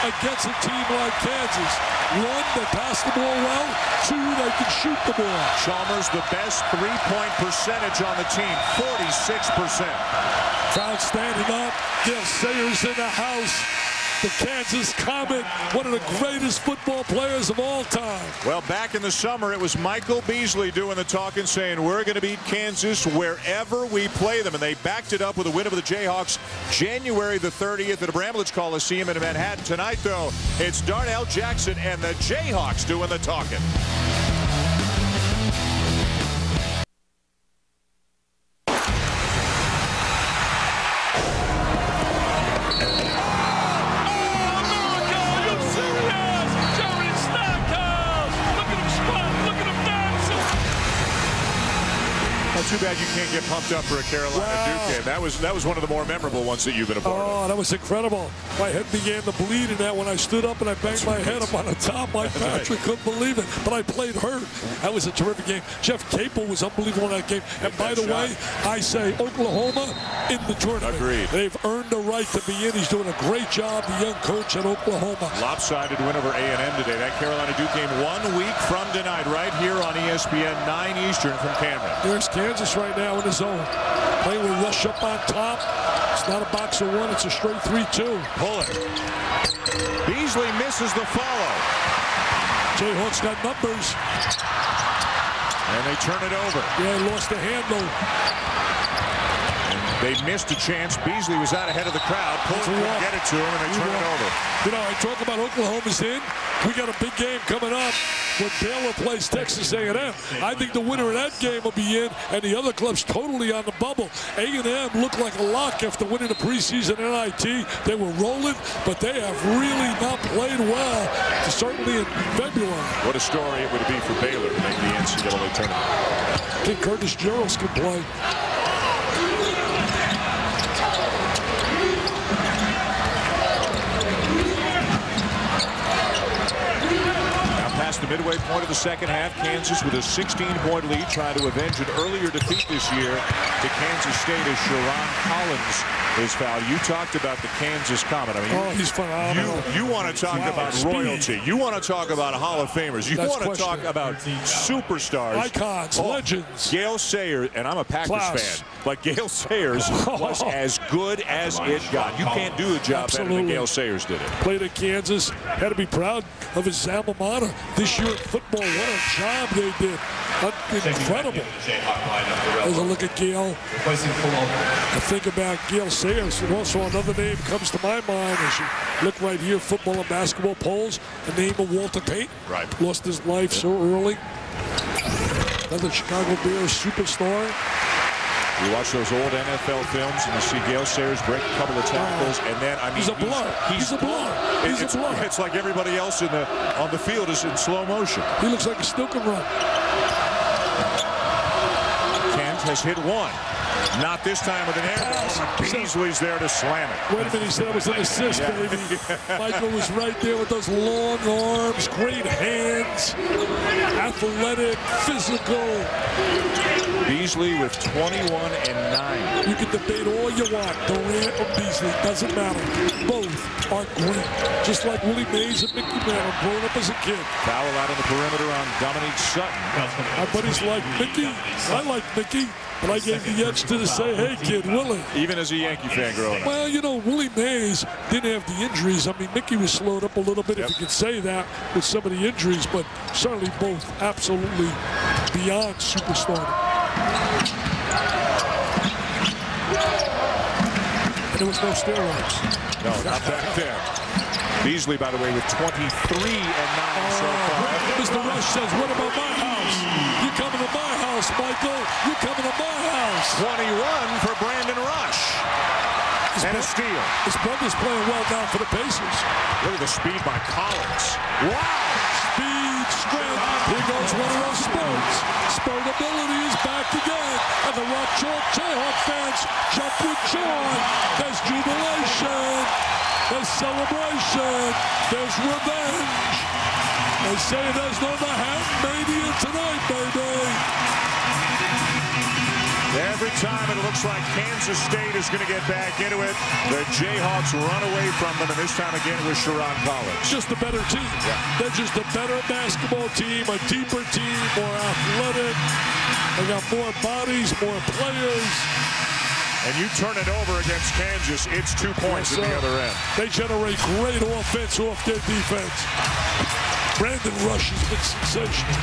against a team like Kansas. One, they pass the ball well. Two, they can shoot the ball. Chalmers, the best three-point percentage on the team, 46%. Crowd standing up. Gale Sayers in the house. The Kansas Comet, one of the greatest football players of all time. Well, back in the summer, it was Michael Beasley doing the talking, saying we're going to beat Kansas wherever we play them. And they backed it up with a win over the Jayhawks January the 30th at the Bramlage Coliseum in Manhattan. Tonight, though, it's Darnell Jackson and the Jayhawks doing the talking. Get pumped up for a Carolina Wow. Duke game. That was that was one of the more memorable ones that you've been a part oh, of. Oh, that was incredible. My head began to bleed in that when I stood up and I banged my head up on the top. Mike That's right. Couldn't believe it, but I played hurt. That was a terrific game. Jeff Capel was unbelievable in that game. And by the way, I say Oklahoma in the tournament. Agreed. They've earned the right to be in. He's doing a great job, the young coach at Oklahoma. Lopsided win over A&M today. That Carolina Duke game one week from tonight, right here on ESPN 9 Eastern from Cameron. There's Kansas right now in the zone. Playing with Rush up on top. It's not a box and one, it's a straight 3-2. Pull it. Beasley misses the follow. Jayhawks got numbers. And they turn it over. Yeah, lost the handle. They missed a chance. Beasley was out ahead of the crowd. Pulled it, get it to him, and they turn it over. You know, I talk about Oklahoma's in. We got a big game coming up when Baylor plays Texas A&M. I think the winner of that game will be in, and the other club's totally on the bubble. A&M looked like a lock after winning the preseason NIT. They were rolling, but they have really not played well, certainly in February. What a story it would be for Baylor to make the NCAA tournament. I think Curtis Jerrells can play. The midway point of the second half, Kansas with a 16-point lead trying to avenge an earlier defeat this year to Kansas State as Sherron Collins is fouled. You talked about the Kansas Comet. I mean, Oh, he's phenomenal. You, you want to talk Wow. about royalty. You want to talk about Hall of Famers. You want to talk about superstars. Icons, oh, legends. Gale Sayers, and I'm a Packers Klaus. fan, but Gale Sayers was as good as it got. You can't do the job better than Absolutely. Gale Sayers did it. played at Kansas. Had to be proud of his alma mater this year at football. What a job they did. Incredible. As I look at Gale, I think about Gale Sayers. And also another name comes to my mind as you look right here, football and basketball polls. The name of Walter Payton. Right. Lost his life so early. Another Chicago Bears superstar. You watch those old NFL films and you see Gale Sayers break a couple of tackles, and then I mean He's a blur. He's a blur. He's a it's, blur. it's like everybody else in the on the field is in slow motion. He looks like a still can run. Kent has hit one. Not this time with an air ball. Beasley's there to slam it. Wait a minute, he said it was an assist, Yeah. baby. Michael was right there with those long arms, great hands, athletic, physical. Beasley with 21 and 9. You can debate all you want, Durant or Beasley, doesn't matter. Both are great. Just like Willie Mays and Mickey Mantle, growing up as a kid. Foul out on the perimeter on Dominique Sutton. My buddies like Mickey. I like Mickey, but I gave the edge to the say, hey, kid, Willie. Even as a Yankee fan growing up. Well, you know, Willie Mays didn't have the injuries. I mean, Mickey was slowed up a little bit, if you could say that, with some of the injuries, but certainly both absolutely beyond superstar. And there was no steroids. No, not back then. Beasley, by the way, with 23 and 9 so far. Mr. Rush says, what about my house? You coming to my house, Michael? You coming to my house? 21 for Brandon Rush. And a steal. His brother's playing well down for the Pacers. Look at the speed by Collins. Wow! Speed, strength. Here goes one of those spurts. Spurt ability is back again. And the Rock Chalk Jayhawk fans jump with joy. There's jubilation. There's celebration. There's revenge. They say there's no Manhattan Mania tonight, baby. Every time it looks like Kansas State is going to get back into it, the Jayhawks run away from them, and this time again it was Sherron Collins. Just a better team. They're just a better basketball team, a deeper team, more athletic. They got more bodies, more players. And you turn it over against Kansas, it's two points Yes, at the other end. They generate great offense off their defense. Brandon Rush has been sensational.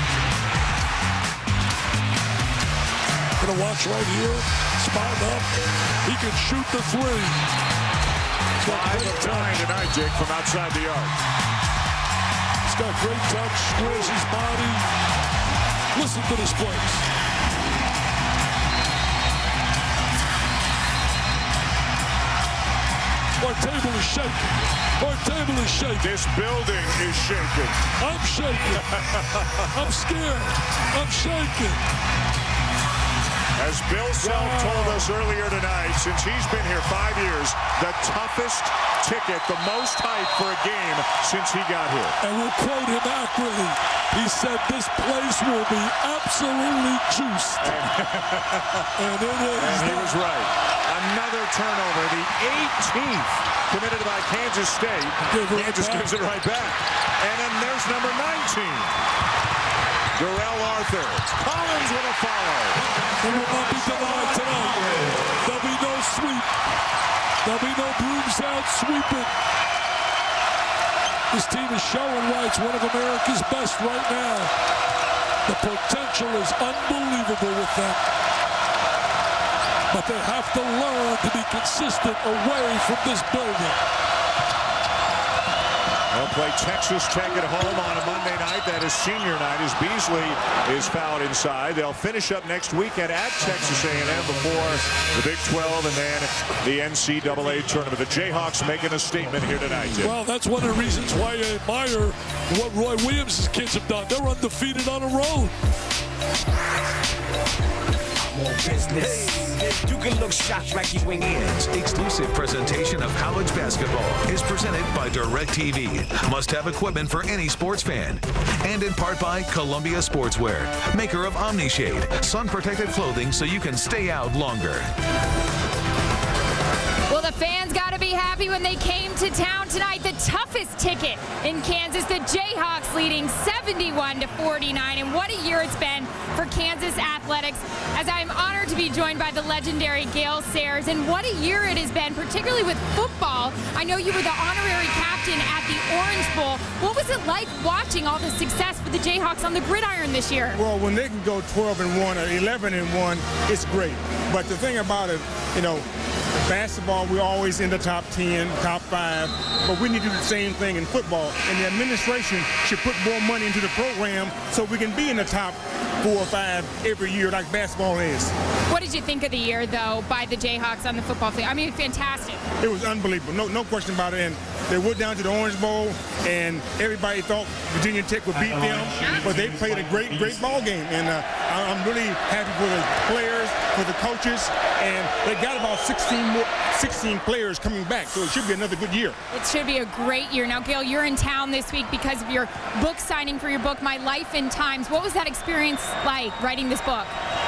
Gonna watch right here. Spot up. He can shoot the three. He's got Five great of nine tonight, Jake, from outside the arc. He's got great touch. Squares his body. Listen to this place. Our table is shaking. Our table is shaking. This building is shaking. I'm shaking. I'm scared. I'm shaking. As Bill Self told us earlier tonight, since he's been here five years, the toughest ticket, the most hype for a game since he got here. And we'll quote him accurately. He said this place will be absolutely juiced. and it is. And he was right. Another turnover, the 18th committed by Kansas State. Kansas gives it right back. And then there's number 19. Darrell Arthur. Collins with a follow. It will not be denied tonight. There'll be no sweep. There'll be no brooms out sweeping. This team is showing why it's one of America's best right now. The potential is unbelievable with them. But they have to learn to be consistent away from this building. They'll play Texas Tech at home on a Monday night. That is senior night as Beasley is fouled inside. They'll finish up next weekend at Texas A&M before the Big 12 and then the NCAA tournament. The Jayhawks making a statement here tonight. Well, that's one of the reasons why I admire what Roy Williams' kids have done. They're undefeated on the road. Business. You can look shocked like you ain't in. Exclusive presentation of college basketball is presented by DirecTV. Must have equipment for any sports fan. And in part by Columbia Sportswear, maker of Omnishade, sun protected clothing so you can stay out longer. Well, the fans got to be happy when they came to town tonight. The toughest ticket in Kansas, the Jayhawks leading 71 to 49. And what a year it's been for Kansas athletics. As I'm honored to be joined by the legendary Gale Sayers. And what a year it has been, particularly with football. I know you were the honorary captain at the Orange Bowl. What was it like watching all the success for the Jayhawks on the gridiron this year? Well, when they can go 12 and 1 or 11 and 1, it's great. But the thing about it, you know, basketball, we're always in the top 10, top 5, but we need to do the same thing in football. And the administration should put more money into the program so we can be in the top four or five every year like basketball is. What did you think of the year, though, by the Jayhawks on the football field? I mean, fantastic. It was unbelievable, no, no question about it. And they went down to the Orange Bowl, and everybody thought Virginia Tech would beat them, but they played a great, great ball game. And uh, I'm really happy for the players, for the coaches, and they got about 16 more, 16 players coming back, so it should be another good year. It should be a great year. Now, Gale, you're in town this week because of your book signing for your book, My Life in Times. What was that experience like writing this book?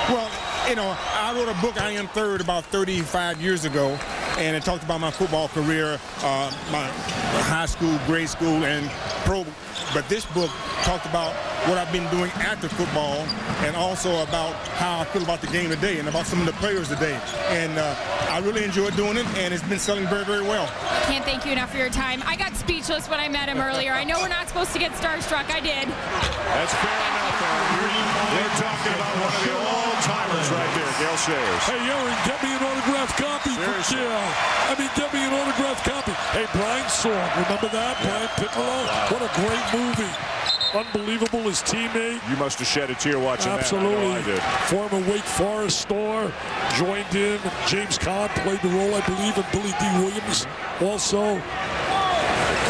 Well, you know, I wrote a book, I Am Third, about 35 years ago, and it talked about my football career, uh, my high school, grade school, and pro. But this book talked about what I've been doing after football, and also about how I feel about the game today, and about some of the players today. And uh, I really enjoyed doing it, and it's been selling very, very well. Can't thank you enough for your time. I got speechless when I met him earlier. I know we're not supposed to get starstruck. I did. That's fair enough, Erin. We're talking about one of the all-timers right there, Gale Sayers. Hey, Erin, get me an autographed copy Seriously. for Gale. I mean, get me an autographed copy. Hey, Brian Song, remember that? Brian Piccolo? Oh, what a great movie. Unbelievable, his teammate. You must have shed a tear watching Absolutely. that. I know I did. Former Wake Forest star joined in. James Caan played the role, I believe, and Billy Dee Williams mm-hmm. also.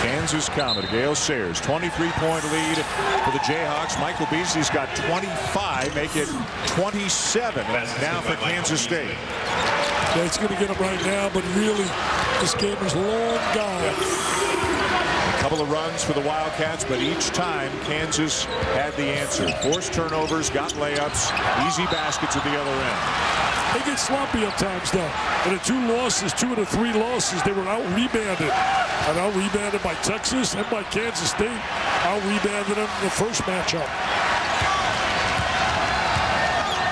Kansas Comet, Gale Sayers, 23-point lead for the Jayhawks. Michael Beasley's got 25, make it 27 now for Kansas State. Yeah, it's going to get him right now, but really, this game is long gone. Couple of runs for the Wildcats, but each time Kansas had the answer. Forced turnovers, got layups, easy baskets at the other end. They get sloppy at times, though. And the two losses, two of the three losses, they were out-rebounded. And out-rebounded by Texas and by Kansas State. Out-rebounded them in the first matchup.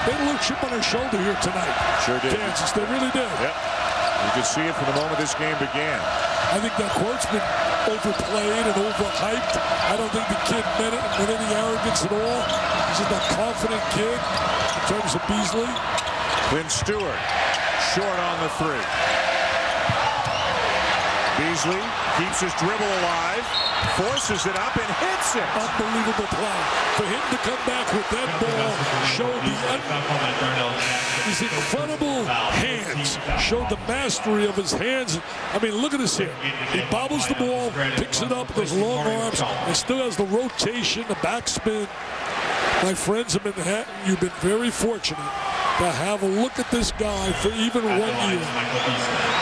They had a little chip on their shoulder here tonight. Sure did. Kansas, they really did. Yep. You could see it from the moment this game began. I think that quote's been overplayed and overhyped. I don't think the kid meant it with any arrogance at all. He's just a confident kid in terms of Beasley. Clint Stewart, short on the three. Beasley keeps his dribble alive, forces it up and hits it. Unbelievable play. For him to come back with that ball showed the his incredible hands, showed the mastery of his hands. I mean, look at this here. He bobbles the ball, picks it up with those long arms, and still has the rotation, the backspin. My friends in Manhattan, you've been very fortunate to have a look at this guy for even one year.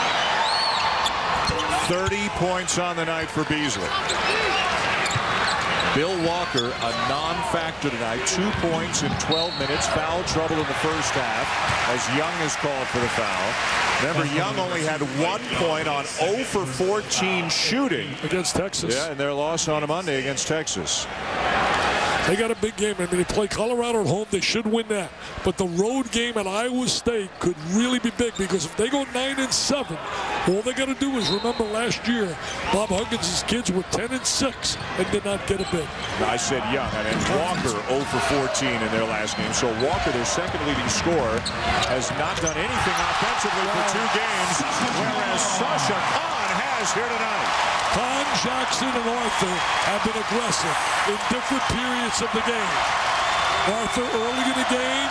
30 points on the night for Beasley. Bill Walker, a non-factor tonight, two points in 12 minutes, foul trouble in the first half, as Young is called for the foul. Remember, Young only had one point on 0 for 14 shooting. Against Texas. Yeah, and their loss on a Monday against Texas. They got a big game. I mean, they play Colorado at home. They should win that. But the road game at Iowa State could really be big because if they go 9 and 7, all they got to do is remember last year, Bob Huggins' kids were 10 and 6 and did not get a bid. I said Young, and then Walker 0 for 14 in their last game. So Walker, their second leading scorer, has not done anything offensively for two games, whereas Sasha Kaun has here tonight. Kaun, Jackson, and Arthur have been aggressive in different periods of the game. Arthur early in the game,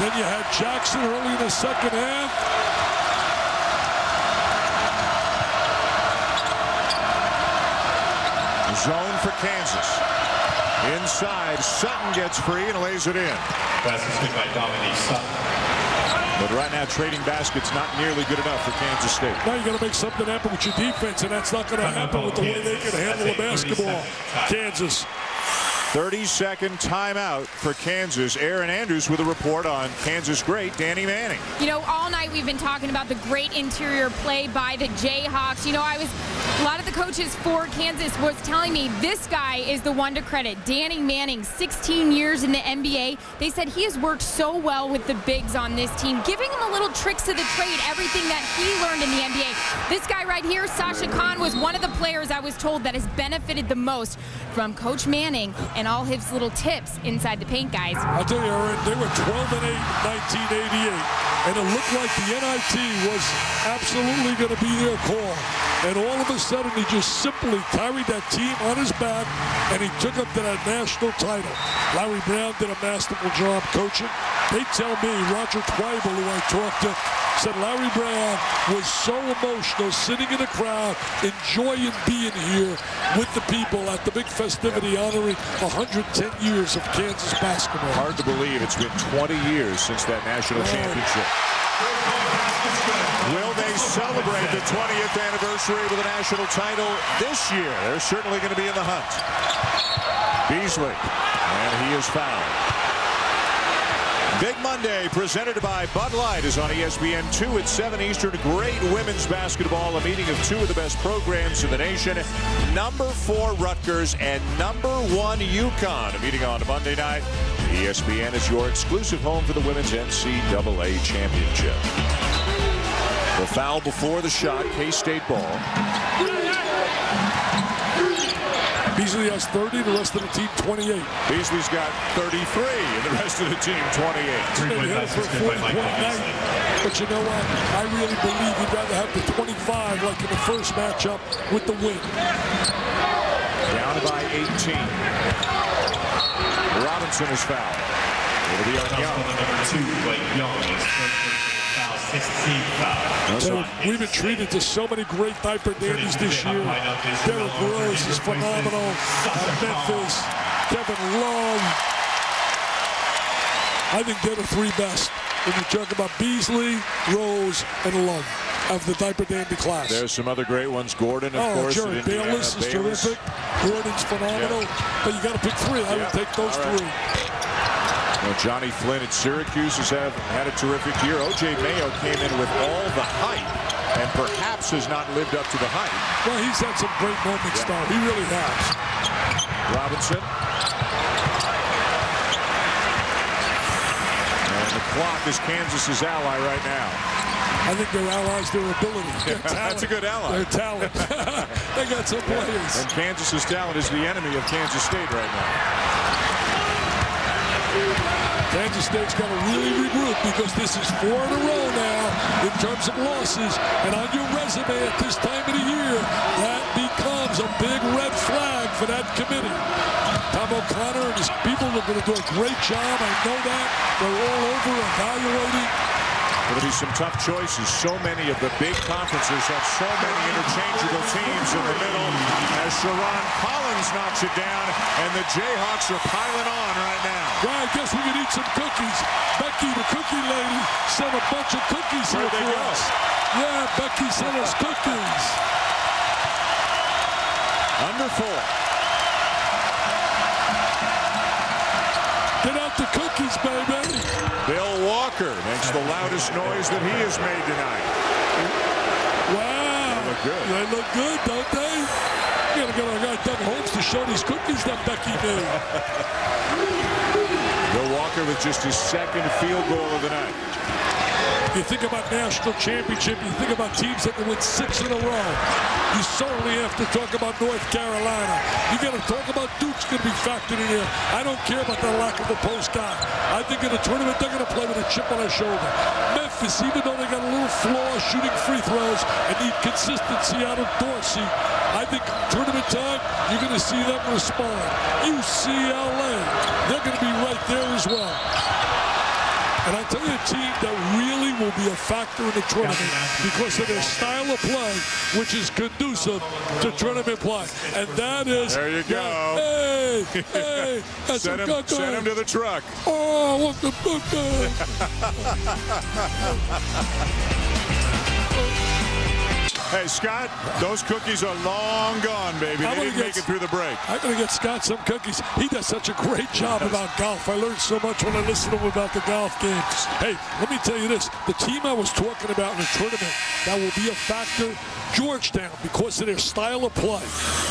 then you had Jackson early in the second half. Zone for Kansas. Inside, Sutton gets free and lays it in. Basket by Dominique Sutton. But right now, trading baskets not nearly good enough for Kansas State. Now you got to make something happen with your defense, and that's not going to happen with the way they can handle the basketball. Kansas 30-second timeout for Kansas. Erin Andrews with a report on Kansas great Danny Manning. You know, all night we've been talking about the great interior play by the Jayhawks. You know, I was a lot of the coaches for Kansas was telling me this guy is the one to credit. Danny Manning, 16 years in the NBA. They said he has worked so well with the bigs on this team, giving him a little tricks of the trade, everything that he learned in the NBA. This guy right here, Sasha Kaun, was one of the players I was told that has benefited the most from Coach Manning and all his little tips inside the paint, guys. I'll tell you, Erin, they were 12 and 8 in 1988, and it looked like the NIT was absolutely going to be their call. And all of a sudden, he just simply carried that team on his back, and he took them to that national title. Larry Brown did a masterful job coaching. They tell me, Roger Twibell, who I talked to, said Larry Brown was so emotional sitting in the crowd, enjoying being here with the people at the big festivity honoring 110 years of Kansas basketball. Hard to believe it's been 20 years since that national championship. Will they celebrate the 20th anniversary with a national title this year? They're certainly going to be in the hunt. Beasley, and he is fouled. Big Monday presented by Bud Light is on ESPN 2 at 7 Eastern. Great women's basketball, a meeting of two of the best programs in the nation. Number four Rutgers and number one UConn. A meeting on Monday night. ESPN is your exclusive home for the women's NCAA championship. The foul before the shot, K-State ball. Beasley has 30, the rest of the team 28. Beasley's got 33, and the rest of the team 28. They hit it for a 40-point night. But you know what? I really believe you'd rather have the 25 like in the first matchup with the win. Down by 18. Robinson is fouled. It'll be on Young. Number two, Blake Young is foul 16 foul. Derek, we've been treated to so many great diaper dandies this year. Derrick Rose is phenomenal. Uh, Memphis, Kevin Love. I think they're the three best. when you talk about Beasley, Rose, and Love of the Diaper Dandy class. There's some other great ones. Gordon, of oh, course. Jerryd Bayless is Bayless. terrific. Gordon's phenomenal. But you got to pick three. I would take those right. three. Well, Jonny Flynn at Syracuse has have, had a terrific year. O.J. Mayo came in with all the hype and perhaps has not lived up to the hype. Well, he's had some great moments, though. He really has. Robinson. And the clock is Kansas's ally right now. I think their allies, their ability. Their talent. That's a good ally. Their talent. they got some players. And Kansas's talent is the enemy of Kansas State right now. Kansas State's got to really regroup because this is four in a row now in terms of losses. And on your resume at this time of the year, that becomes a big red flag for that committee. Tom O'Connor and his people are going to do a great job. I know that. They're all over evaluating. Going to be some tough choices. So many of the big conferences have so many interchangeable teams in the middle as Sherron Collins knocks it down, and the Jayhawks are piling on right now. Well, I guess we could eat some cookies. Becky, the cookie lady, sent a bunch of cookies here Where'd they for go? us. Yeah, Becky sent us cookies. Under four. Get out the cookies, baby. Makes the loudest noise that he has made tonight. Wow. They look good. They look good, don't they? You gotta get our guy Doug Holmes to show these cookies that Becky made. Bill Walker with just his second field goal of the night. You think about national championship, you think about teams that can win six in a row. You certainly have to talk about North Carolina. You got to talk about Duke's going to be factored in here. I don't care about the lack of a post guy. I think in the tournament they're going to play with a chip on their shoulder. Memphis, even though they got a little flaw shooting free throws and need consistency out of Dorsey, I think tournament time you're going to see them respond. UCLA, they're going to be right there as well. And I'll tell you a team that really will be a factor in the tournament because of their style of play, which is conducive to tournament play. And that is... There you go. Hey, hey, that's Send a him, good send him to the truck. Oh, what the cookie. Hey, Scott, those cookies are long gone, baby. I'm They didn't get- make it through the break. I'm going to get Scott some cookies. He does such a great job about golf. I learned so much when I listened to him about the golf games. Hey, let me tell you this. The team I was talking about in the tournament that will be a factor, Georgetown, because of their style of play.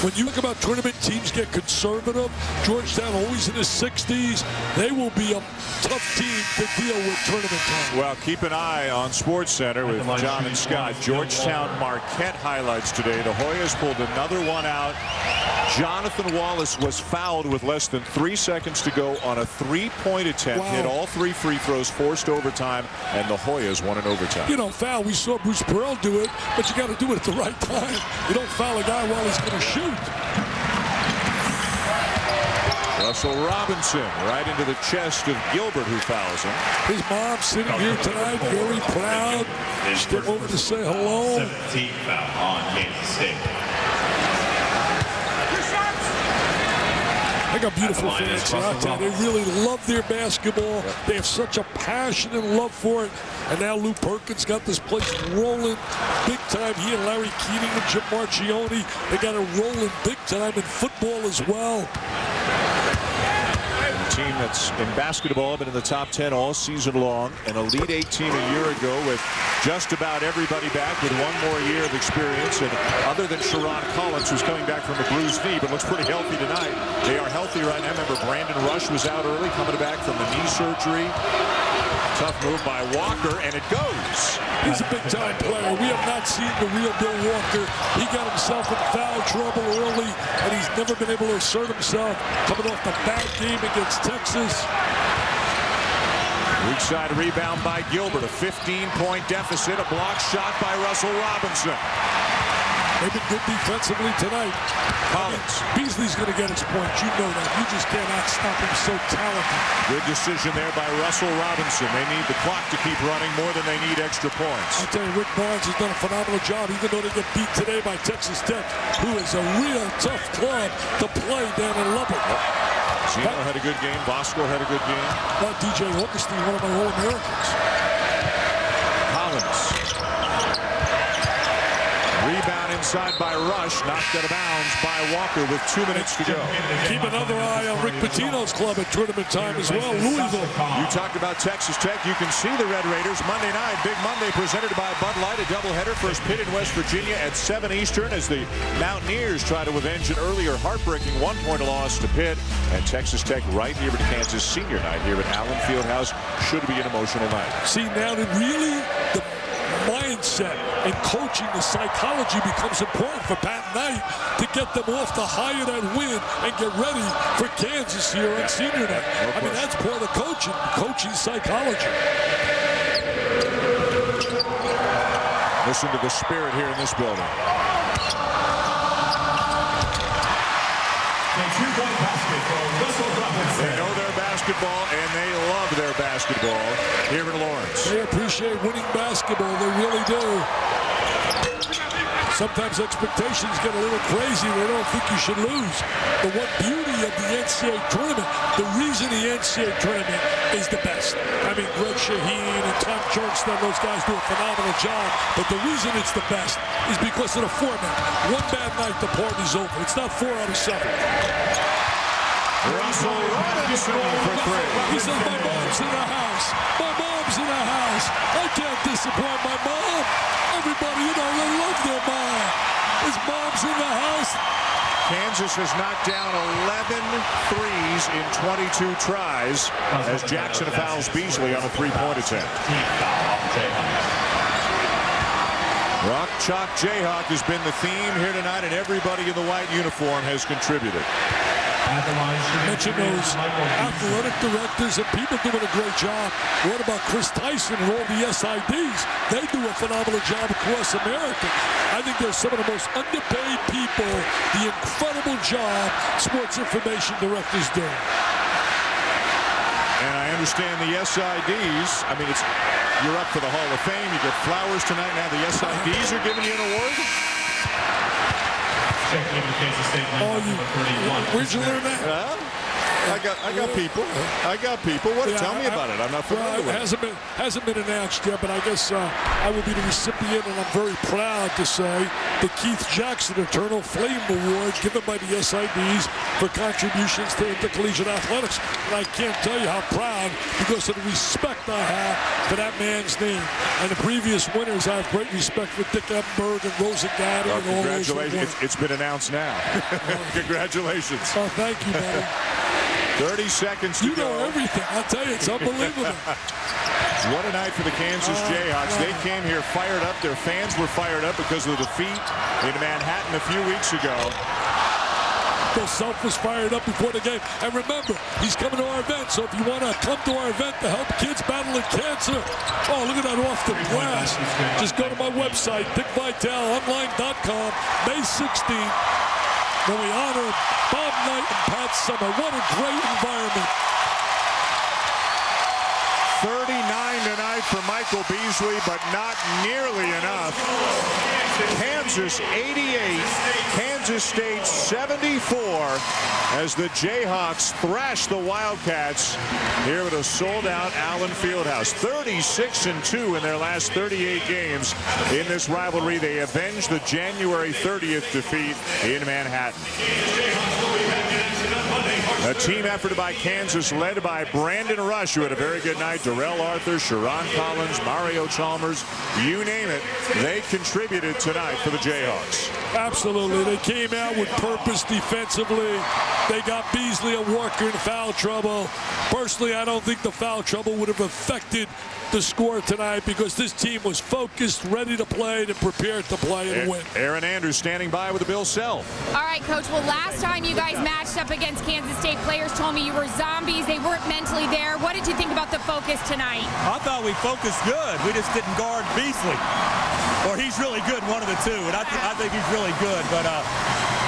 When you look about tournament teams get conservative, Georgetown always in the 60s. They will be a tough team to deal with tournament time. Well, keep an eye on Sports Center with John and Scott. Georgetown Marquette highlights today. The Hoyas pulled another one out. Jonathan Wallace was fouled with less than three seconds to go on a three-point attempt. Wow. Hit all three free throws, forced overtime, and the Hoyas won in overtime. You don't foul. We saw Bruce Pearl do it, but you got to do it at the right time. You don't foul a guy while he's going to shoot. Russell Robinson right into the chest of Gilbert, who fouls him. His mom sitting here tonight, very proud. Step over to say hello. 17 foul on Kansas State. They got beautiful At the line is fans here. I Russell tell you, They really love their basketball. They have such a passion and love for it. And now Lew Perkins got this place rolling big time. He and Larry Keating and Jim Marchiony, they got it rolling big time in football as well. Team that's in basketball been in the top 10 all season long. An Elite Eight team a year ago with just about everybody back with one more year of experience. And other than Sherron Collins, who's coming back from a bruised knee, but looks pretty healthy tonight. They are healthy right now. Remember, Brandon Rush was out early, coming back from the knee surgery. Tough move by Walker, and it goes. He's a big-time player. We have not seen the real Bill Walker. He got himself in foul trouble early, and he's never been able to assert himself. Coming off the bad game against Texas. Weak side rebound by Gilbert. A 15-point deficit. A block shot by Russell Robinson. They've been good defensively tonight. Collins. Beasley's going to get his points. You know that. You just cannot stop him. So talented. Good decision there by Russell Robinson. They need the clock to keep running more than they need extra points. I'll tell you, Rick Barnes has done a phenomenal job, even though they get beat today by Texas Tech, who is a real tough club to play down in Lubbock. Zeno had a good game. Bosco had a good game. Well, DJ Augustin, one of my All-Americans. Collins. Rebound inside by Rush, knocked out of bounds by Walker with two minutes to go. Keep another eye on Rick Pitino's club at tournament time as well, Louisville. You talked about Texas Tech. You can see the Red Raiders Monday night, Big Monday, presented by Bud Light, a doubleheader. First Pitt in West Virginia at 7 Eastern as the Mountaineers try to avenge an earlier heartbreaking one-point loss to Pitt. And Texas Tech right here at Kansas senior night here at Allen Fieldhouse should be an emotional night. See, now that really the mindset and coaching, the psychology becomes important for Pat Knight to get them off the high of that win and get ready for Kansas here on senior night. I mean, that's part of the coaching, coaching psychology. Listen to the spirit here in this building. They know their basketball and they love their basketball here in Lawrence. They appreciate winning basketball. They really do. Sometimes expectations get a little crazy. They don't think you should lose. But what beauty of the NCAA tournament, the reason the NCAA tournament is the best. I mean, Greg Shaheen and Tom Jernstedt, those guys do a phenomenal job. But the reason it's the best is because of the format. One bad night, the party's over. It's not four out of seven. Russell Robinson for three. He says, my mom's in the house. My mom's in the house. I can't disappoint my mom. Everybody, you know, they love their mom. His mom's in the house. Kansas has knocked down 11 threes in 22 tries as Jackson fouls Beasley on a three-point attempt. Rock Chalk Jayhawk has been the theme here tonight, and everybody in the white uniform has contributed. Mention those athletic directors and people doing a great job. What about Chris Theisen and all the SIDs? They do a phenomenal job across America. I think they're some of the most underpaid people, the incredible job sports information directors do. And I understand the SIDs. I mean, it's you're up for the Hall of Fame. You get flowers tonight. Now the SIDs are giving you an award. Oh, you, where'd you learn that? I got, I got people. I got people. What? Yeah, tell me I- about it. I'm not Well, familiar it with it. hasn't been hasn't been announced yet, but I guess uh, I will be the recipient, and I'm very proud to say the Keith Jackson Eternal Flame Award given by the SIDs for contributions to intercollegiate athletics. And I can't tell you how proud because of the respect I have for that man's name. And the previous winners, I have great respect for Dick Enberg and Rosa Gatti Oh, and congratulations. It's, it's been announced now. congratulations. Oh, thank you, buddy. 30 seconds to You go. know everything. I'll tell you, it's unbelievable. What a night for the Kansas Uh, Jayhawks. They came here fired up. Their fans were fired up because of the defeat in Manhattan a few weeks ago. Bill Self was fired up before the game. And remember, he's coming to our event, so if you want to come to our event to help kids battling cancer, oh, look at that off the glass. Just go to my website, dickvitaleonline.com, May 16th, when we honor Bob Knight and Pat Summitt. What a great environment. 39 tonight for Michael Beasley, but not nearly enough. Kansas 88, Kansas State 74 as the Jayhawks thrash the Wildcats here at a sold-out Allen Fieldhouse. 36 and 2 in their last 38 games in this rivalry. They avenged the January 30th defeat in Manhattan. A team effort by Kansas led by Brandon Rush, who had a very good night. Darrell Arthur, Sherron Collins, Mario Chalmers, you name it. They contributed tonight for the Jayhawks. Absolutely. They came out with purpose defensively. They got Beasley and Walker in foul trouble. Personally, I don't think the foul trouble would have affected the score tonight because this team was focused, ready to play, and prepared to play and win. Erin Andrews standing by with the Bill Self. All right, Coach. Well, last time you guys matched up against Kansas State, players told me you were zombies. They weren't mentally there. What did you think about the focus tonight? I thought we focused good. We just didn't guard Beasley. Or he's really good, one of the two. And I, th- I think he's really good. But uh,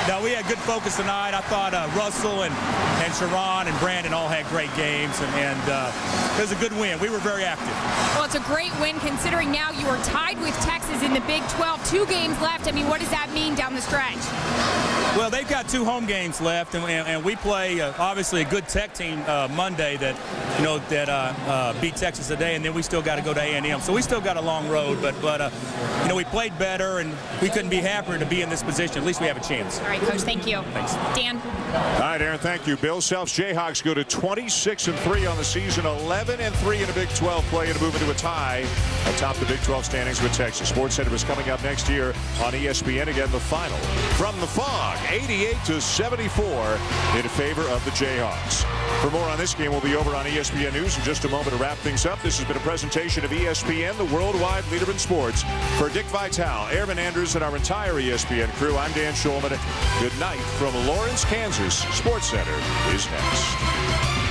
no, we had good focus tonight. I thought uh, Russell and, and Sherron and Brandon all had great games. And, and uh, it was a good win. We were very active. Well, it's a great win considering now you are tied with Texas in the Big 12. Two games left. I mean, what does that mean down the stretch? Well, they've got two home games left, and, and, and we play uh, obviously a good Tech team uh, Monday that you know that uh, uh beat Texas today, and then we still got to go to A&M. So we still got a long road, but but uh, you know we played better, and we couldn't be happier to be in this position. At least we have a chance. Right, coach. Thank you. Thanks, Dan. All right, Erin. Thank you. Bill Self's Jayhawks go to 26 and three on the season, 11 and three in a Big 12 play, and move into a tie atop the Big 12 standings with Texas. Sports Center is coming up next year on ESPN. Again, the final from the Phog, 88 to 74 in favor of the Jayhawks. For more on this game, we'll be over on ESPN News in just a moment to wrap things up. This has been a presentation of ESPN, the worldwide leader in sports. For Dick Vitale, Erin Andrews, and our entire ESPN crew, I'm Dan Shulman. Good night from Lawrence, Kansas. Sports Center is next.